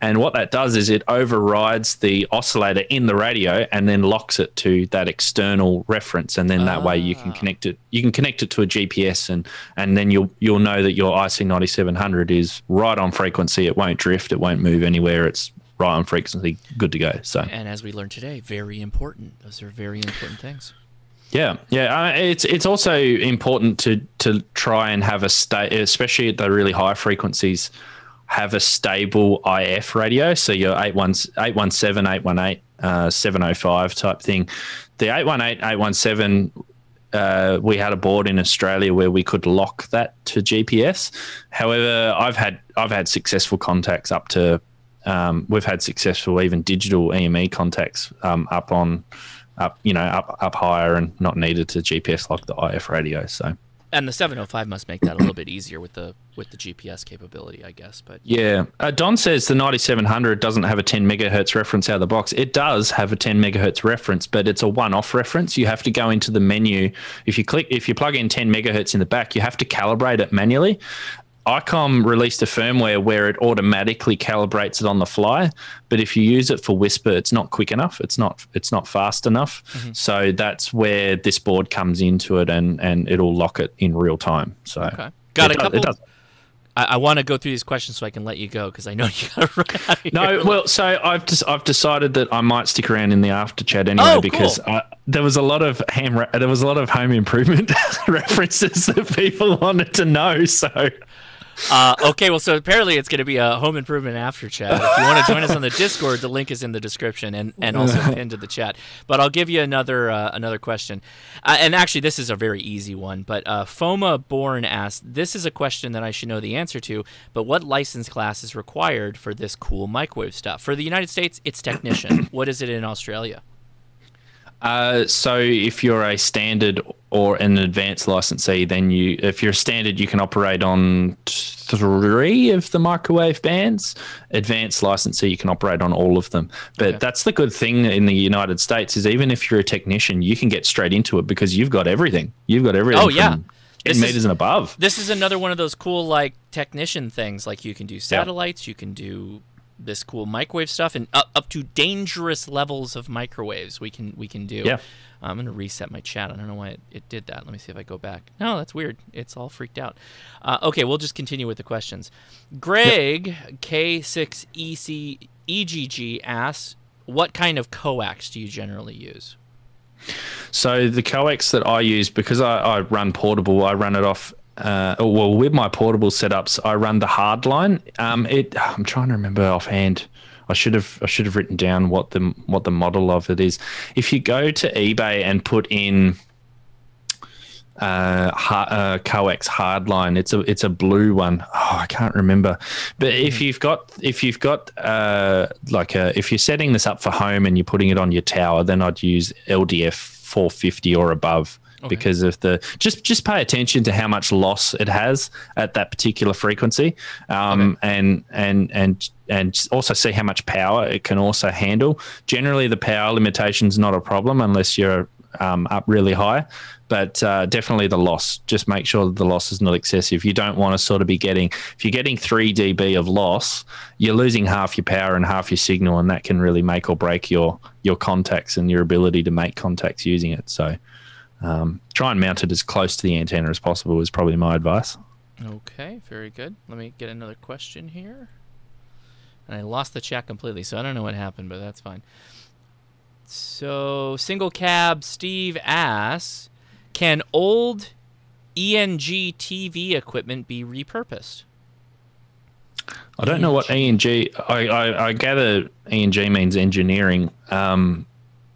And what that does is it overrides the oscillator in the radio and then locks it to that external reference. And then that way you can Ah. connect it. You can connect it to a GPS, and and then you'll you'll know that your IC ninety seven hundred is right on frequency. It won't drift. It won't move anywhere. It's right on frequency. Good to go. So And as we learned today, very important. Those are very important things. Yeah, yeah. Uh, it's it's also important to to try and have a state, especially at the really high frequencies, have a stable IF radio. So your 817, 817, 818, uh, 705 type thing. The 818, 817, uh, we had a board in Australia where we could lock that to GPS. However, I've had I've had successful contacts up to um, we've had successful even digital EME contacts um, up on up, you know, up up higher and not needed to GPS lock the IF radio. So. And the 705 must make that a little bit easier with the with the GPS capability, I guess. But yeah, uh, Don says the 9700 doesn't have a 10 megahertz reference out of the box. It does have a 10 megahertz reference, but it's a one-off reference. You have to go into the menu. If you click, if you plug in 10 megahertz in the back, you have to calibrate it manually. ICOM released a firmware where it automatically calibrates it on the fly, but if you use it for WSPR, it's not quick enough. It's not it's not fast enough. Mm-hmm. So that's where this board comes into it, and and it'll lock it in real time. So okay. got a couple. I, I want to go through these questions so I can let you go because I know you got to run out of No, here. well, so I've just I've decided that I might stick around in the after chat anyway Oh, because cool. I, there was a lot of ham there was a lot of home improvement references that people wanted to know. So Uh, okay, well, so apparently it's going to be a home improvement after chat. If you want to join us on the Discord, the link is in the description and, and also pinned to the chat. But I'll give you another uh, another question, uh, and actually this is a very easy one. But uh, Foma Born asked, "This is a question that I should know the answer to, but what license class is required for this cool microwave stuff? For the United States, it's technician. what is it in Australia?" Uh, so if you're a standard or an advanced licensee, then you, if you're a standard, you can operate on three of the microwave bands. Advanced licensee, you can operate on all of them. But Okay. that's the good thing in the United States is even if you're a technician, you can get straight into it because you've got everything. You've got everything. Oh, yeah. This ten is- meters and above. This is another one of those cool like technician things. Like you can do satellites, you can do this cool microwave stuff, and up, up to dangerous levels of microwaves. We can we can do. Yeah. I'm gonna reset my chat. I don't know why it, it did that. Let me see if I go back. No, that's weird. It's all freaked out. Uh, okay, we'll just continue with the questions. Greg K6EC EGG asks, "What kind of coax do you generally use?" So the coax that I use because I, I run portable, I run it off. Uh, well, with my portable setups, I run the hardline. Um, it. I'm trying to remember offhand. I should have I should have written down what the what the model of it is. If you go to eBay and put in uh, ha- uh, coax hardline, it's a it's a blue one. Oh, I can't remember. But if you've got if you've got uh, like a, if you're setting this up for home and you're putting it on your tower, then I'd use LDF 450 or above because of the just just pay attention to how much loss it has at that particular frequency um, and and and and also see how much power it can also handle. Generally the power limitation is not a problem unless you're um, up really high but uh, definitely the loss. Just make sure that the loss is not excessive. You don't want to sort of be getting if you're getting 3 db of loss you're losing half your power and half your signal and that can really make or break your your contacts and your ability to make contacts using it. So um, try and mount it as close to the antenna as possible is probably my advice. Okay, very good. Let me get another question here. And I lost the chat completely, so I don't know what happened, but that's fine. So, single cab Steve asks Can old ENG TV equipment be repurposed? I don't know what ENG. I, I, I gather ENG means engineering. Um,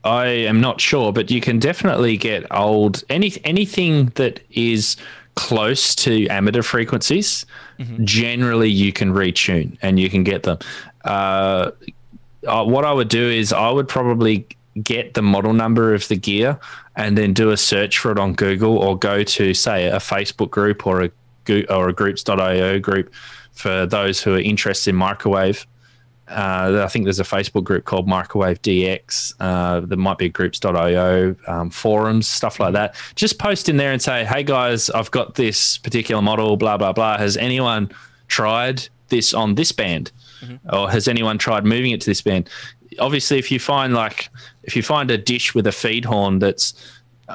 I am not sure, but you can definitely get old any anything that is close to amateur frequencies. Generally, you can retune and you can get them. Uh, uh, what I would do is I would probably get the model number of the gear and then do a search for it on Google or go to say a Facebook group or a or a groups.io group for those who are interested in microwave. Uh, I think there's a Facebook group called Microwave DX. Uh, there might be groups.io, um, forums, stuff like that. Just post in there and say, hey guys, I've got this particular model, blah, blah, blah. Has anyone tried this on this band? Or has anyone tried moving it to this band? Obviously, if you find like, if you find a dish with a feed horn that's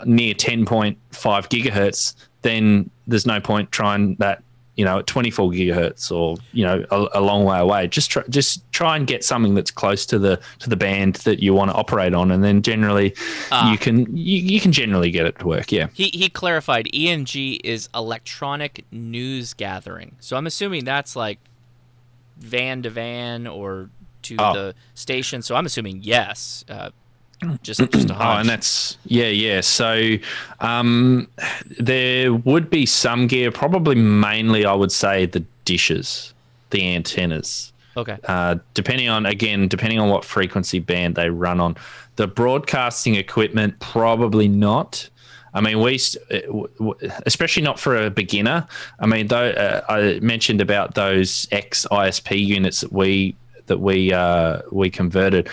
near 10.5 gigahertz, then there's no point trying that you know at 24 gigahertz or you know a, a long way away just try, just try and get something that's close to the to the band that you want to operate on and then generally Ah. you can you, you can generally get it to work yeah He, he clarified ENG is electronic news gathering. So I'm assuming that's like van to van or to Oh. the station. So I'm assuming yes. Uh, just just a Oh, and that's yeah, yeah. So um, there would be some gear, probably mainly I would say the dishes, the antennas. Okay. Uh, depending on again, depending on what frequency band they run on, the broadcasting equipment probably not. I mean, we, uh, especially not for a beginner. I mean, though uh, I mentioned about those X ISP units that we that we uh, we converted.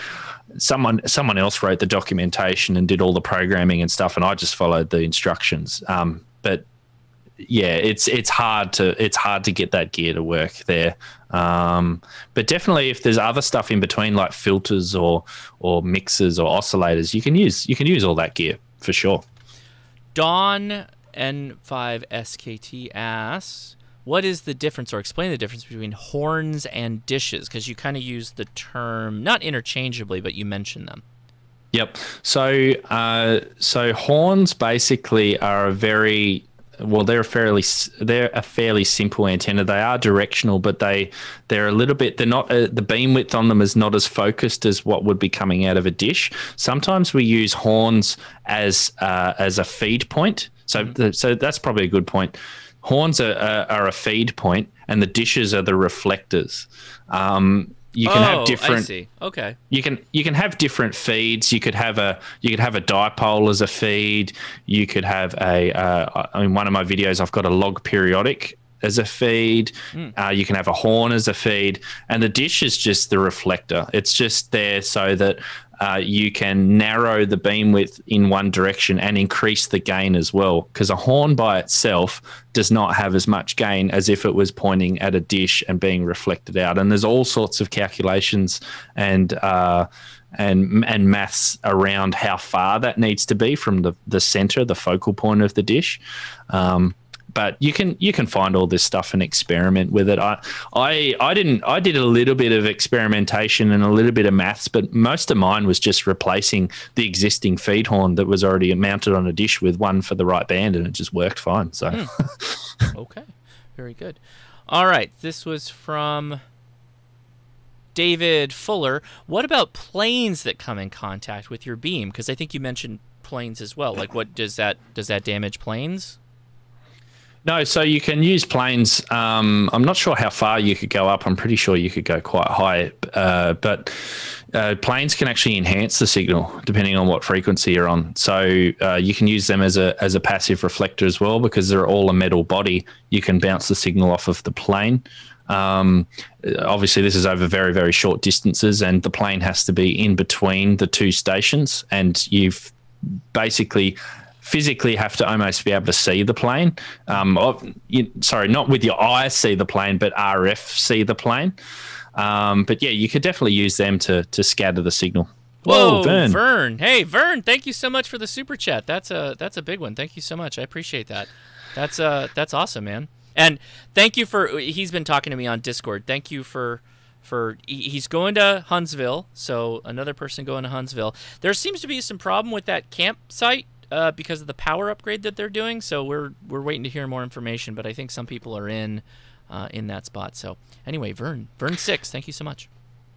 Someone someone else wrote the documentation and did all the programming and stuff, and I just followed the instructions. Um, but yeah, it's it's hard to it's hard to get that gear to work there. Um, but definitely, if there's other stuff in between, like filters or or mixers or oscillators, you can use you can use all that gear for sure. Don N5SKT asks, what is the difference, or explain the difference between horns and dishes? Because you kind of use the term not interchangeably, but you mention them. Yep. So, uh, so horns basically are a very well, they're a fairly they're a fairly simple antenna. They are directional, but they they're a little bit they're not uh, the beam width on them is not as focused as what would be coming out of a dish. Sometimes we use horns as uh, as a feed point. So mm-hmm. so that's probably a good point. Horns are, are, are, a feed point, and the dishes are the reflectors. Um, you can oh, have different. I see. Okay. You can you can have different feeds. You could have a you could have a dipole as a feed. You could have a. Uh, I mean, one of my videos, I've got a log periodic as a feed. Mm. Uh, you can have a horn as a feed, and the dish is just the reflector. It's just there so that uh, you can narrow the beam width in one direction and increase the gain as well. Because a horn by itself does not have as much gain as if it was pointing at a dish and being reflected out. And there's all sorts of calculations and uh, and and maths around how far that needs to be from the the center, the focal point of the dish. Um, but you can you can find all this stuff and experiment with it. I I I didn't I did a little bit of experimentation and a little bit of maths, but most of mine was just replacing the existing feed horn that was already mounted on a dish with one for the right band, and it just worked fine. So hmm. okay, very good. All right, this was from David Fuller. What about planes that come in contact with your beam? Because I think you mentioned planes as well. Like, what does that does that damage planes? No, so you can use planes. Um, I'm not sure how far you could go up. I'm pretty sure you could go quite high, uh, but uh, planes can actually enhance the signal depending on what frequency you're on. So uh, you can use them as a as a passive reflector as well because they're all a metal body. You can bounce the signal off of the plane. Um, obviously, this is over very very short distances, and the plane has to be in between the two stations, and you've basically physically have to almost be able to see the plane. Um, you, sorry, not with your eyes see the plane, but RF see the plane. Um, but yeah, you could definitely use them to to scatter the signal. Whoa, Whoa, Vern. Vern. Hey, Vern, thank you so much for the super chat. That's a that's a big one. Thank you so much. I appreciate that. That's uh that's awesome, man. And thank you for he's been talking to me on Discord. Thank you for for he's going to Huntsville, so another person going to Huntsville. There seems to be some problem with that campsite uh, because of the power upgrade that they're doing. So we're we're waiting to hear more information. But I think some people are in uh, in that spot. So anyway, Vern, Vern six, thank you so much.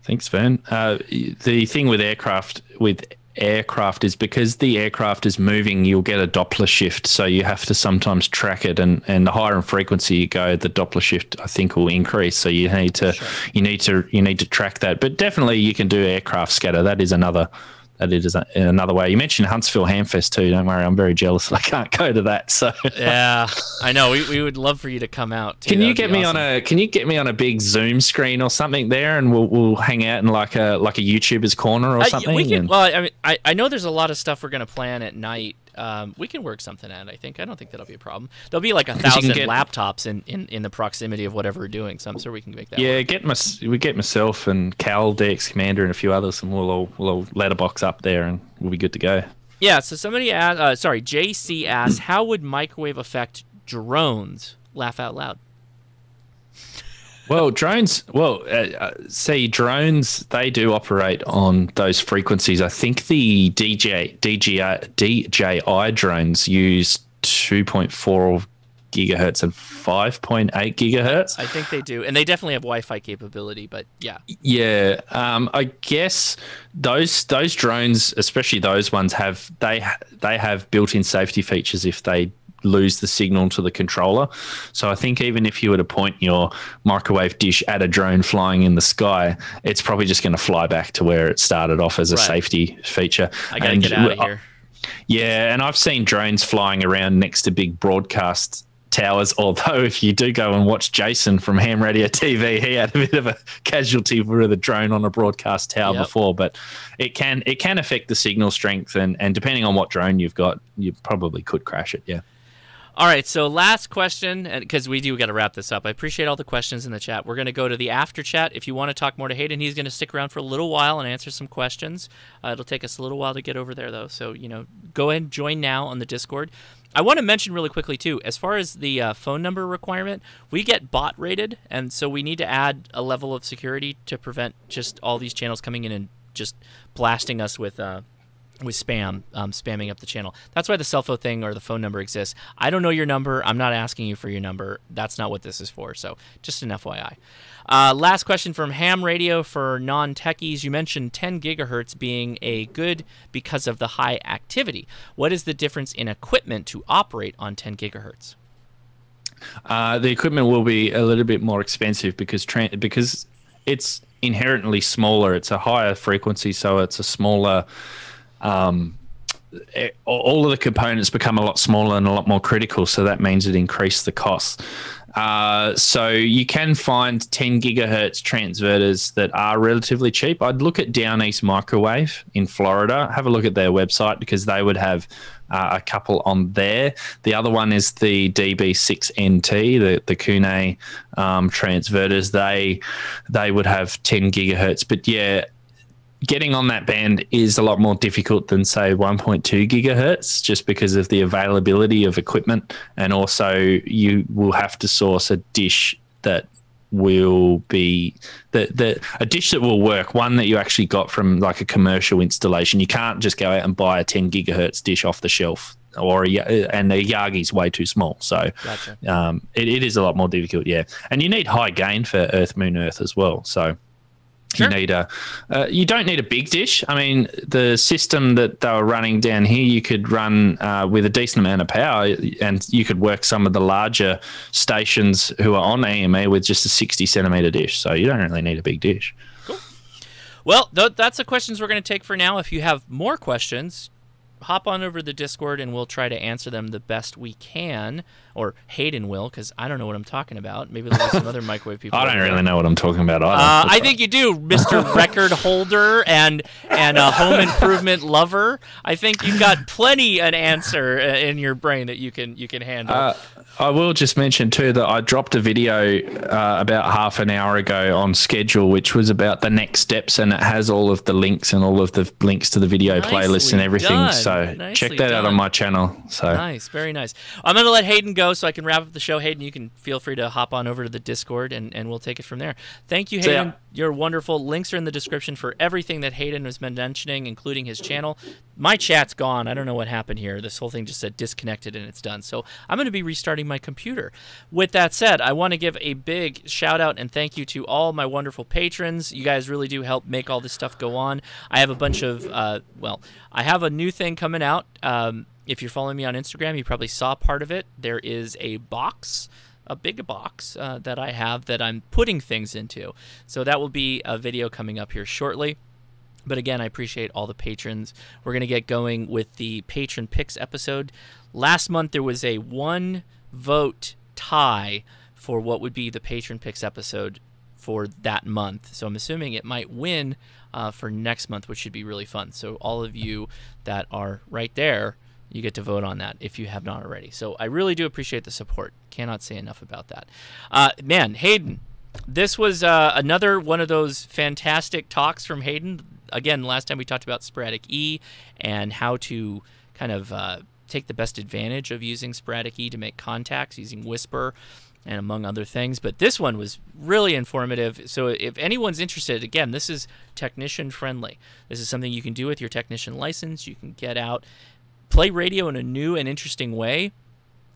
Thanks, Vern. Uh, the thing with aircraft with aircraft is because the aircraft is moving, you'll get a Doppler shift. So you have to sometimes track it, and, and the higher in frequency you go, the Doppler shift I think will increase. So you need to sure. you need to you need to track that. But definitely you can do aircraft scatter. That is another that is in another way. You mentioned Huntsville Hamfest too. Don't worry, I'm very jealous that I can't go to that. So yeah, I know. We, we would love for you to come out. Too. Can you get me awesome. on a Can you get me on a big Zoom screen or something there, and we'll we'll hang out in like a like a YouTuber's corner or something? Uh, we can, and... well, I mean, I, I know there's a lot of stuff we're gonna plan at night um, we can work something out. I think. I don't think that'll be a problem. There'll be like a thousand get, laptops in, in, in the proximity of whatever we're doing, so I'm sure we can make that. Yeah, work. get my we get myself and Cal, DX Commander, and a few others, and we'll all we'll all letterbox up there, and we'll be good to go. Yeah. So somebody asked, uh, sorry, JC asked, how would microwave affect drones? Laugh out loud well, drones. Well, uh, uh, see, drones they do operate on those frequencies. I think the DJ DJI DJI drones use two point four gigahertz and 5.8 gigahertz. I think they do, and they definitely have Wi-Fi capability. But yeah, yeah. Um, I guess those those drones, especially those ones, have they they have built-in safety features if they lose the signal to the controller. So I think even if you were to point your microwave dish at a drone flying in the sky, it's probably just going to fly back to where it started off as a Right. safety feature. I gotta And get out of uh, here. yeah, and I've seen drones flying around next to big broadcast towers. Although, if you do go and watch Jason from Ham Radio TV, he had a bit of a casualty with a drone on a broadcast tower Yep. before. But it can it can affect the signal strength, and and depending on what drone you've got, you probably could crash it. Yeah. All right, so last question, because we do got to wrap this up. I appreciate all the questions in the chat. We're going to go to the after chat. If you want to talk more to Hayden, he's going to stick around for a little while and answer some questions. Uh, it'll take us a little while to get over there, though. So, you know, go ahead and join now on the Discord. I want to mention really quickly, too, as far as the uh, phone number requirement, we get bot rated, and so we need to add a level of security to prevent just all these channels coming in and just blasting us with. Uh, with spam, um, spamming up the channel. That's why the cell phone thing or the phone number exists. I don't know your number. I'm not asking you for your number. That's not what this is for. So just an FYI. Uh, last question from Ham Radio for non techies. You mentioned 10 gigahertz being a good because of the high activity. What is the difference in equipment to operate on 10 gigahertz? Uh, the equipment will be a little bit more expensive because tra- because it's inherently smaller. It's a higher frequency, so it's a smaller. Um, eh, all of the components become a lot smaller and a lot more critical, so that means it increased the cost. Uh, so you can find 10 gigahertz transverters that are relatively cheap. I'd look at Down East Microwave in Florida. Have a look at their website because they would have uh, a couple on there. The other one is the DB6NT, the the Kuhne um, transverters. They they would have 10 gigahertz, but yeah, getting on that band is a lot more difficult than say 1.2 gigahertz just because of the availability of equipment. And also you will have to source a dish that will be the, the a dish that will work one that you actually got from like a commercial installation. You can't just go out and buy a 10 gigahertz dish off the shelf or a, and the Yagi's way too small. So Gotcha. um, it, it is a lot more difficult yeah. And you need high gain for earth moon earth as well. So Sure. you need a uh, you don't need a big dish i mean the system that they were running down here you could run uh, with a decent amount of power and you could work some of the larger stations who are on EME with just a 60 centimeter dish so you don't really need a big dish Cool. Well, th- that's the questions we're going to take for now. If you have more questions, hop on over to the Discord and we'll try to answer them the best we can. Or Hayden will, because I don't know what I'm talking about. Maybe there'll be some other microwave people. i don't there. really know what i'm talking about either Uh, I think you do, Mr. Record Holder and and a home improvement lover. I think you've got plenty an answer uh, in your brain that you can you can handle. Uh, I will just mention too that I dropped a video uh, about half an hour ago on schedule, which was about the next steps, and it has all of the links and all of the links to the video Nicely playlists and everything. done. So Nicely check that out on my channel. So Nice, very nice. I'm going to let Hayden go so I can wrap up the show. Hayden, you can feel free to hop on over to the Discord and, and we'll take it from there. Thank you. Hayden. You're wonderful. Links are in the description for everything that Hayden has been mentioning, including his channel. My chat's gone. I don't know what happened here. This whole thing just said disconnected and it's done. So I'm going to be restarting my computer. With that said, I want to give a big shout out and thank you to all my wonderful patrons. You guys really do help make all this stuff go on. I have a bunch of, uh, well, I have a new thing coming out. Um, if you're following me on Instagram, you probably saw part of it. There is a box, a big box uh, that I have that I'm putting things into. So that will be a video coming up here shortly. But again, I appreciate all the patrons. We're going to get going with the patron picks episode. Last month, there was a one vote tie for what would be the patron picks episode for that month. So I'm assuming it might win uh, for next month, which should be really fun. So all of you that are right there, you get to vote on that if you have not already. So I really do appreciate the support. Cannot say enough about that. Uh, man, Hayden, this was uh, another one of those fantastic talks from Hayden. Again, last time we talked about sporadic E and how to kind of uh, take the best advantage of using sporadic E to make contacts using WSPR and among other things. But this one was really informative. So if anyone's interested, again, this is technician friendly. This is something you can do with your technician license. You can get out, play radio in a new and interesting way.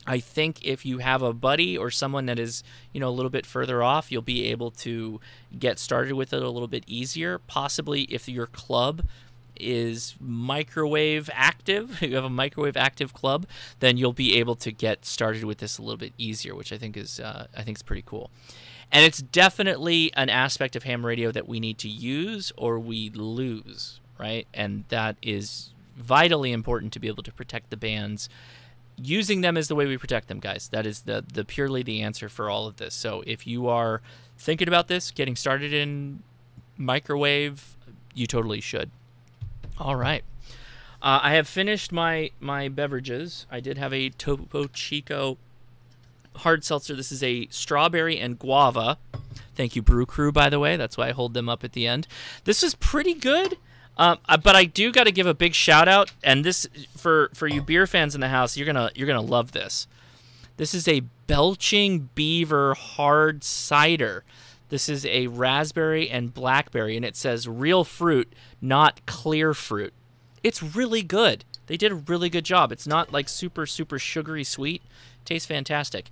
I think if you have a buddy or someone that is, you know, a little bit further off, you'll be able to get started with it a little bit easier. Possibly if your club is microwave active, you have a microwave active club, then you'll be able to get started with this a little bit easier, which I think is uh, I think is pretty cool. And it's definitely an aspect of ham radio that we need to use or we lose, right? And that is vitally important to be able to protect the bands. Using them is the way we protect them, guys. That is the the purely the answer for all of this. So if you are thinking about this, getting started in microwave, you totally should. All right. Uh, I have finished my my beverages. I did have a Topo Chico hard seltzer. This is a strawberry and guava. Thank you, Brew Crew, by the way. That's why I hold them up at the end. This is pretty good. Um, but I do got to give a big shout out, and this for for you beer fans in the house, you're gonna you're gonna love this. This is a Belching Beaver hard cider. This is a raspberry and blackberry, and it says real fruit, not clear fruit. It's really good. They did a really good job. It's not like super super sugary sweet. tastes fantastic.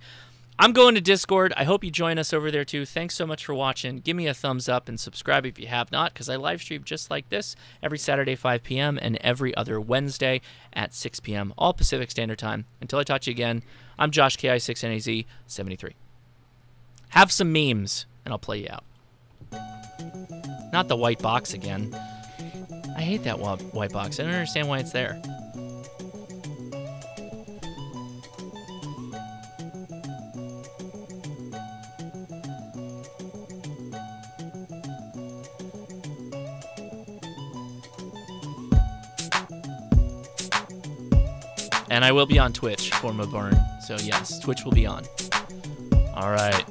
I'm going to Discord. I hope you join us over there too. Thanks so much for watching. Give me a thumbs up and subscribe if you have not, because I live stream just like this every Saturday 5 p.m. and every other Wednesday at 6 p.m. all Pacific Standard Time. Until I talk to you again, I'm Josh KI6NAZ73. Have some memes, and I'll play you out. Not the white box again. I hate that white box. I don't understand why it's there. And I will be on Twitch for Maburn. So yes, Twitch will be on. All right.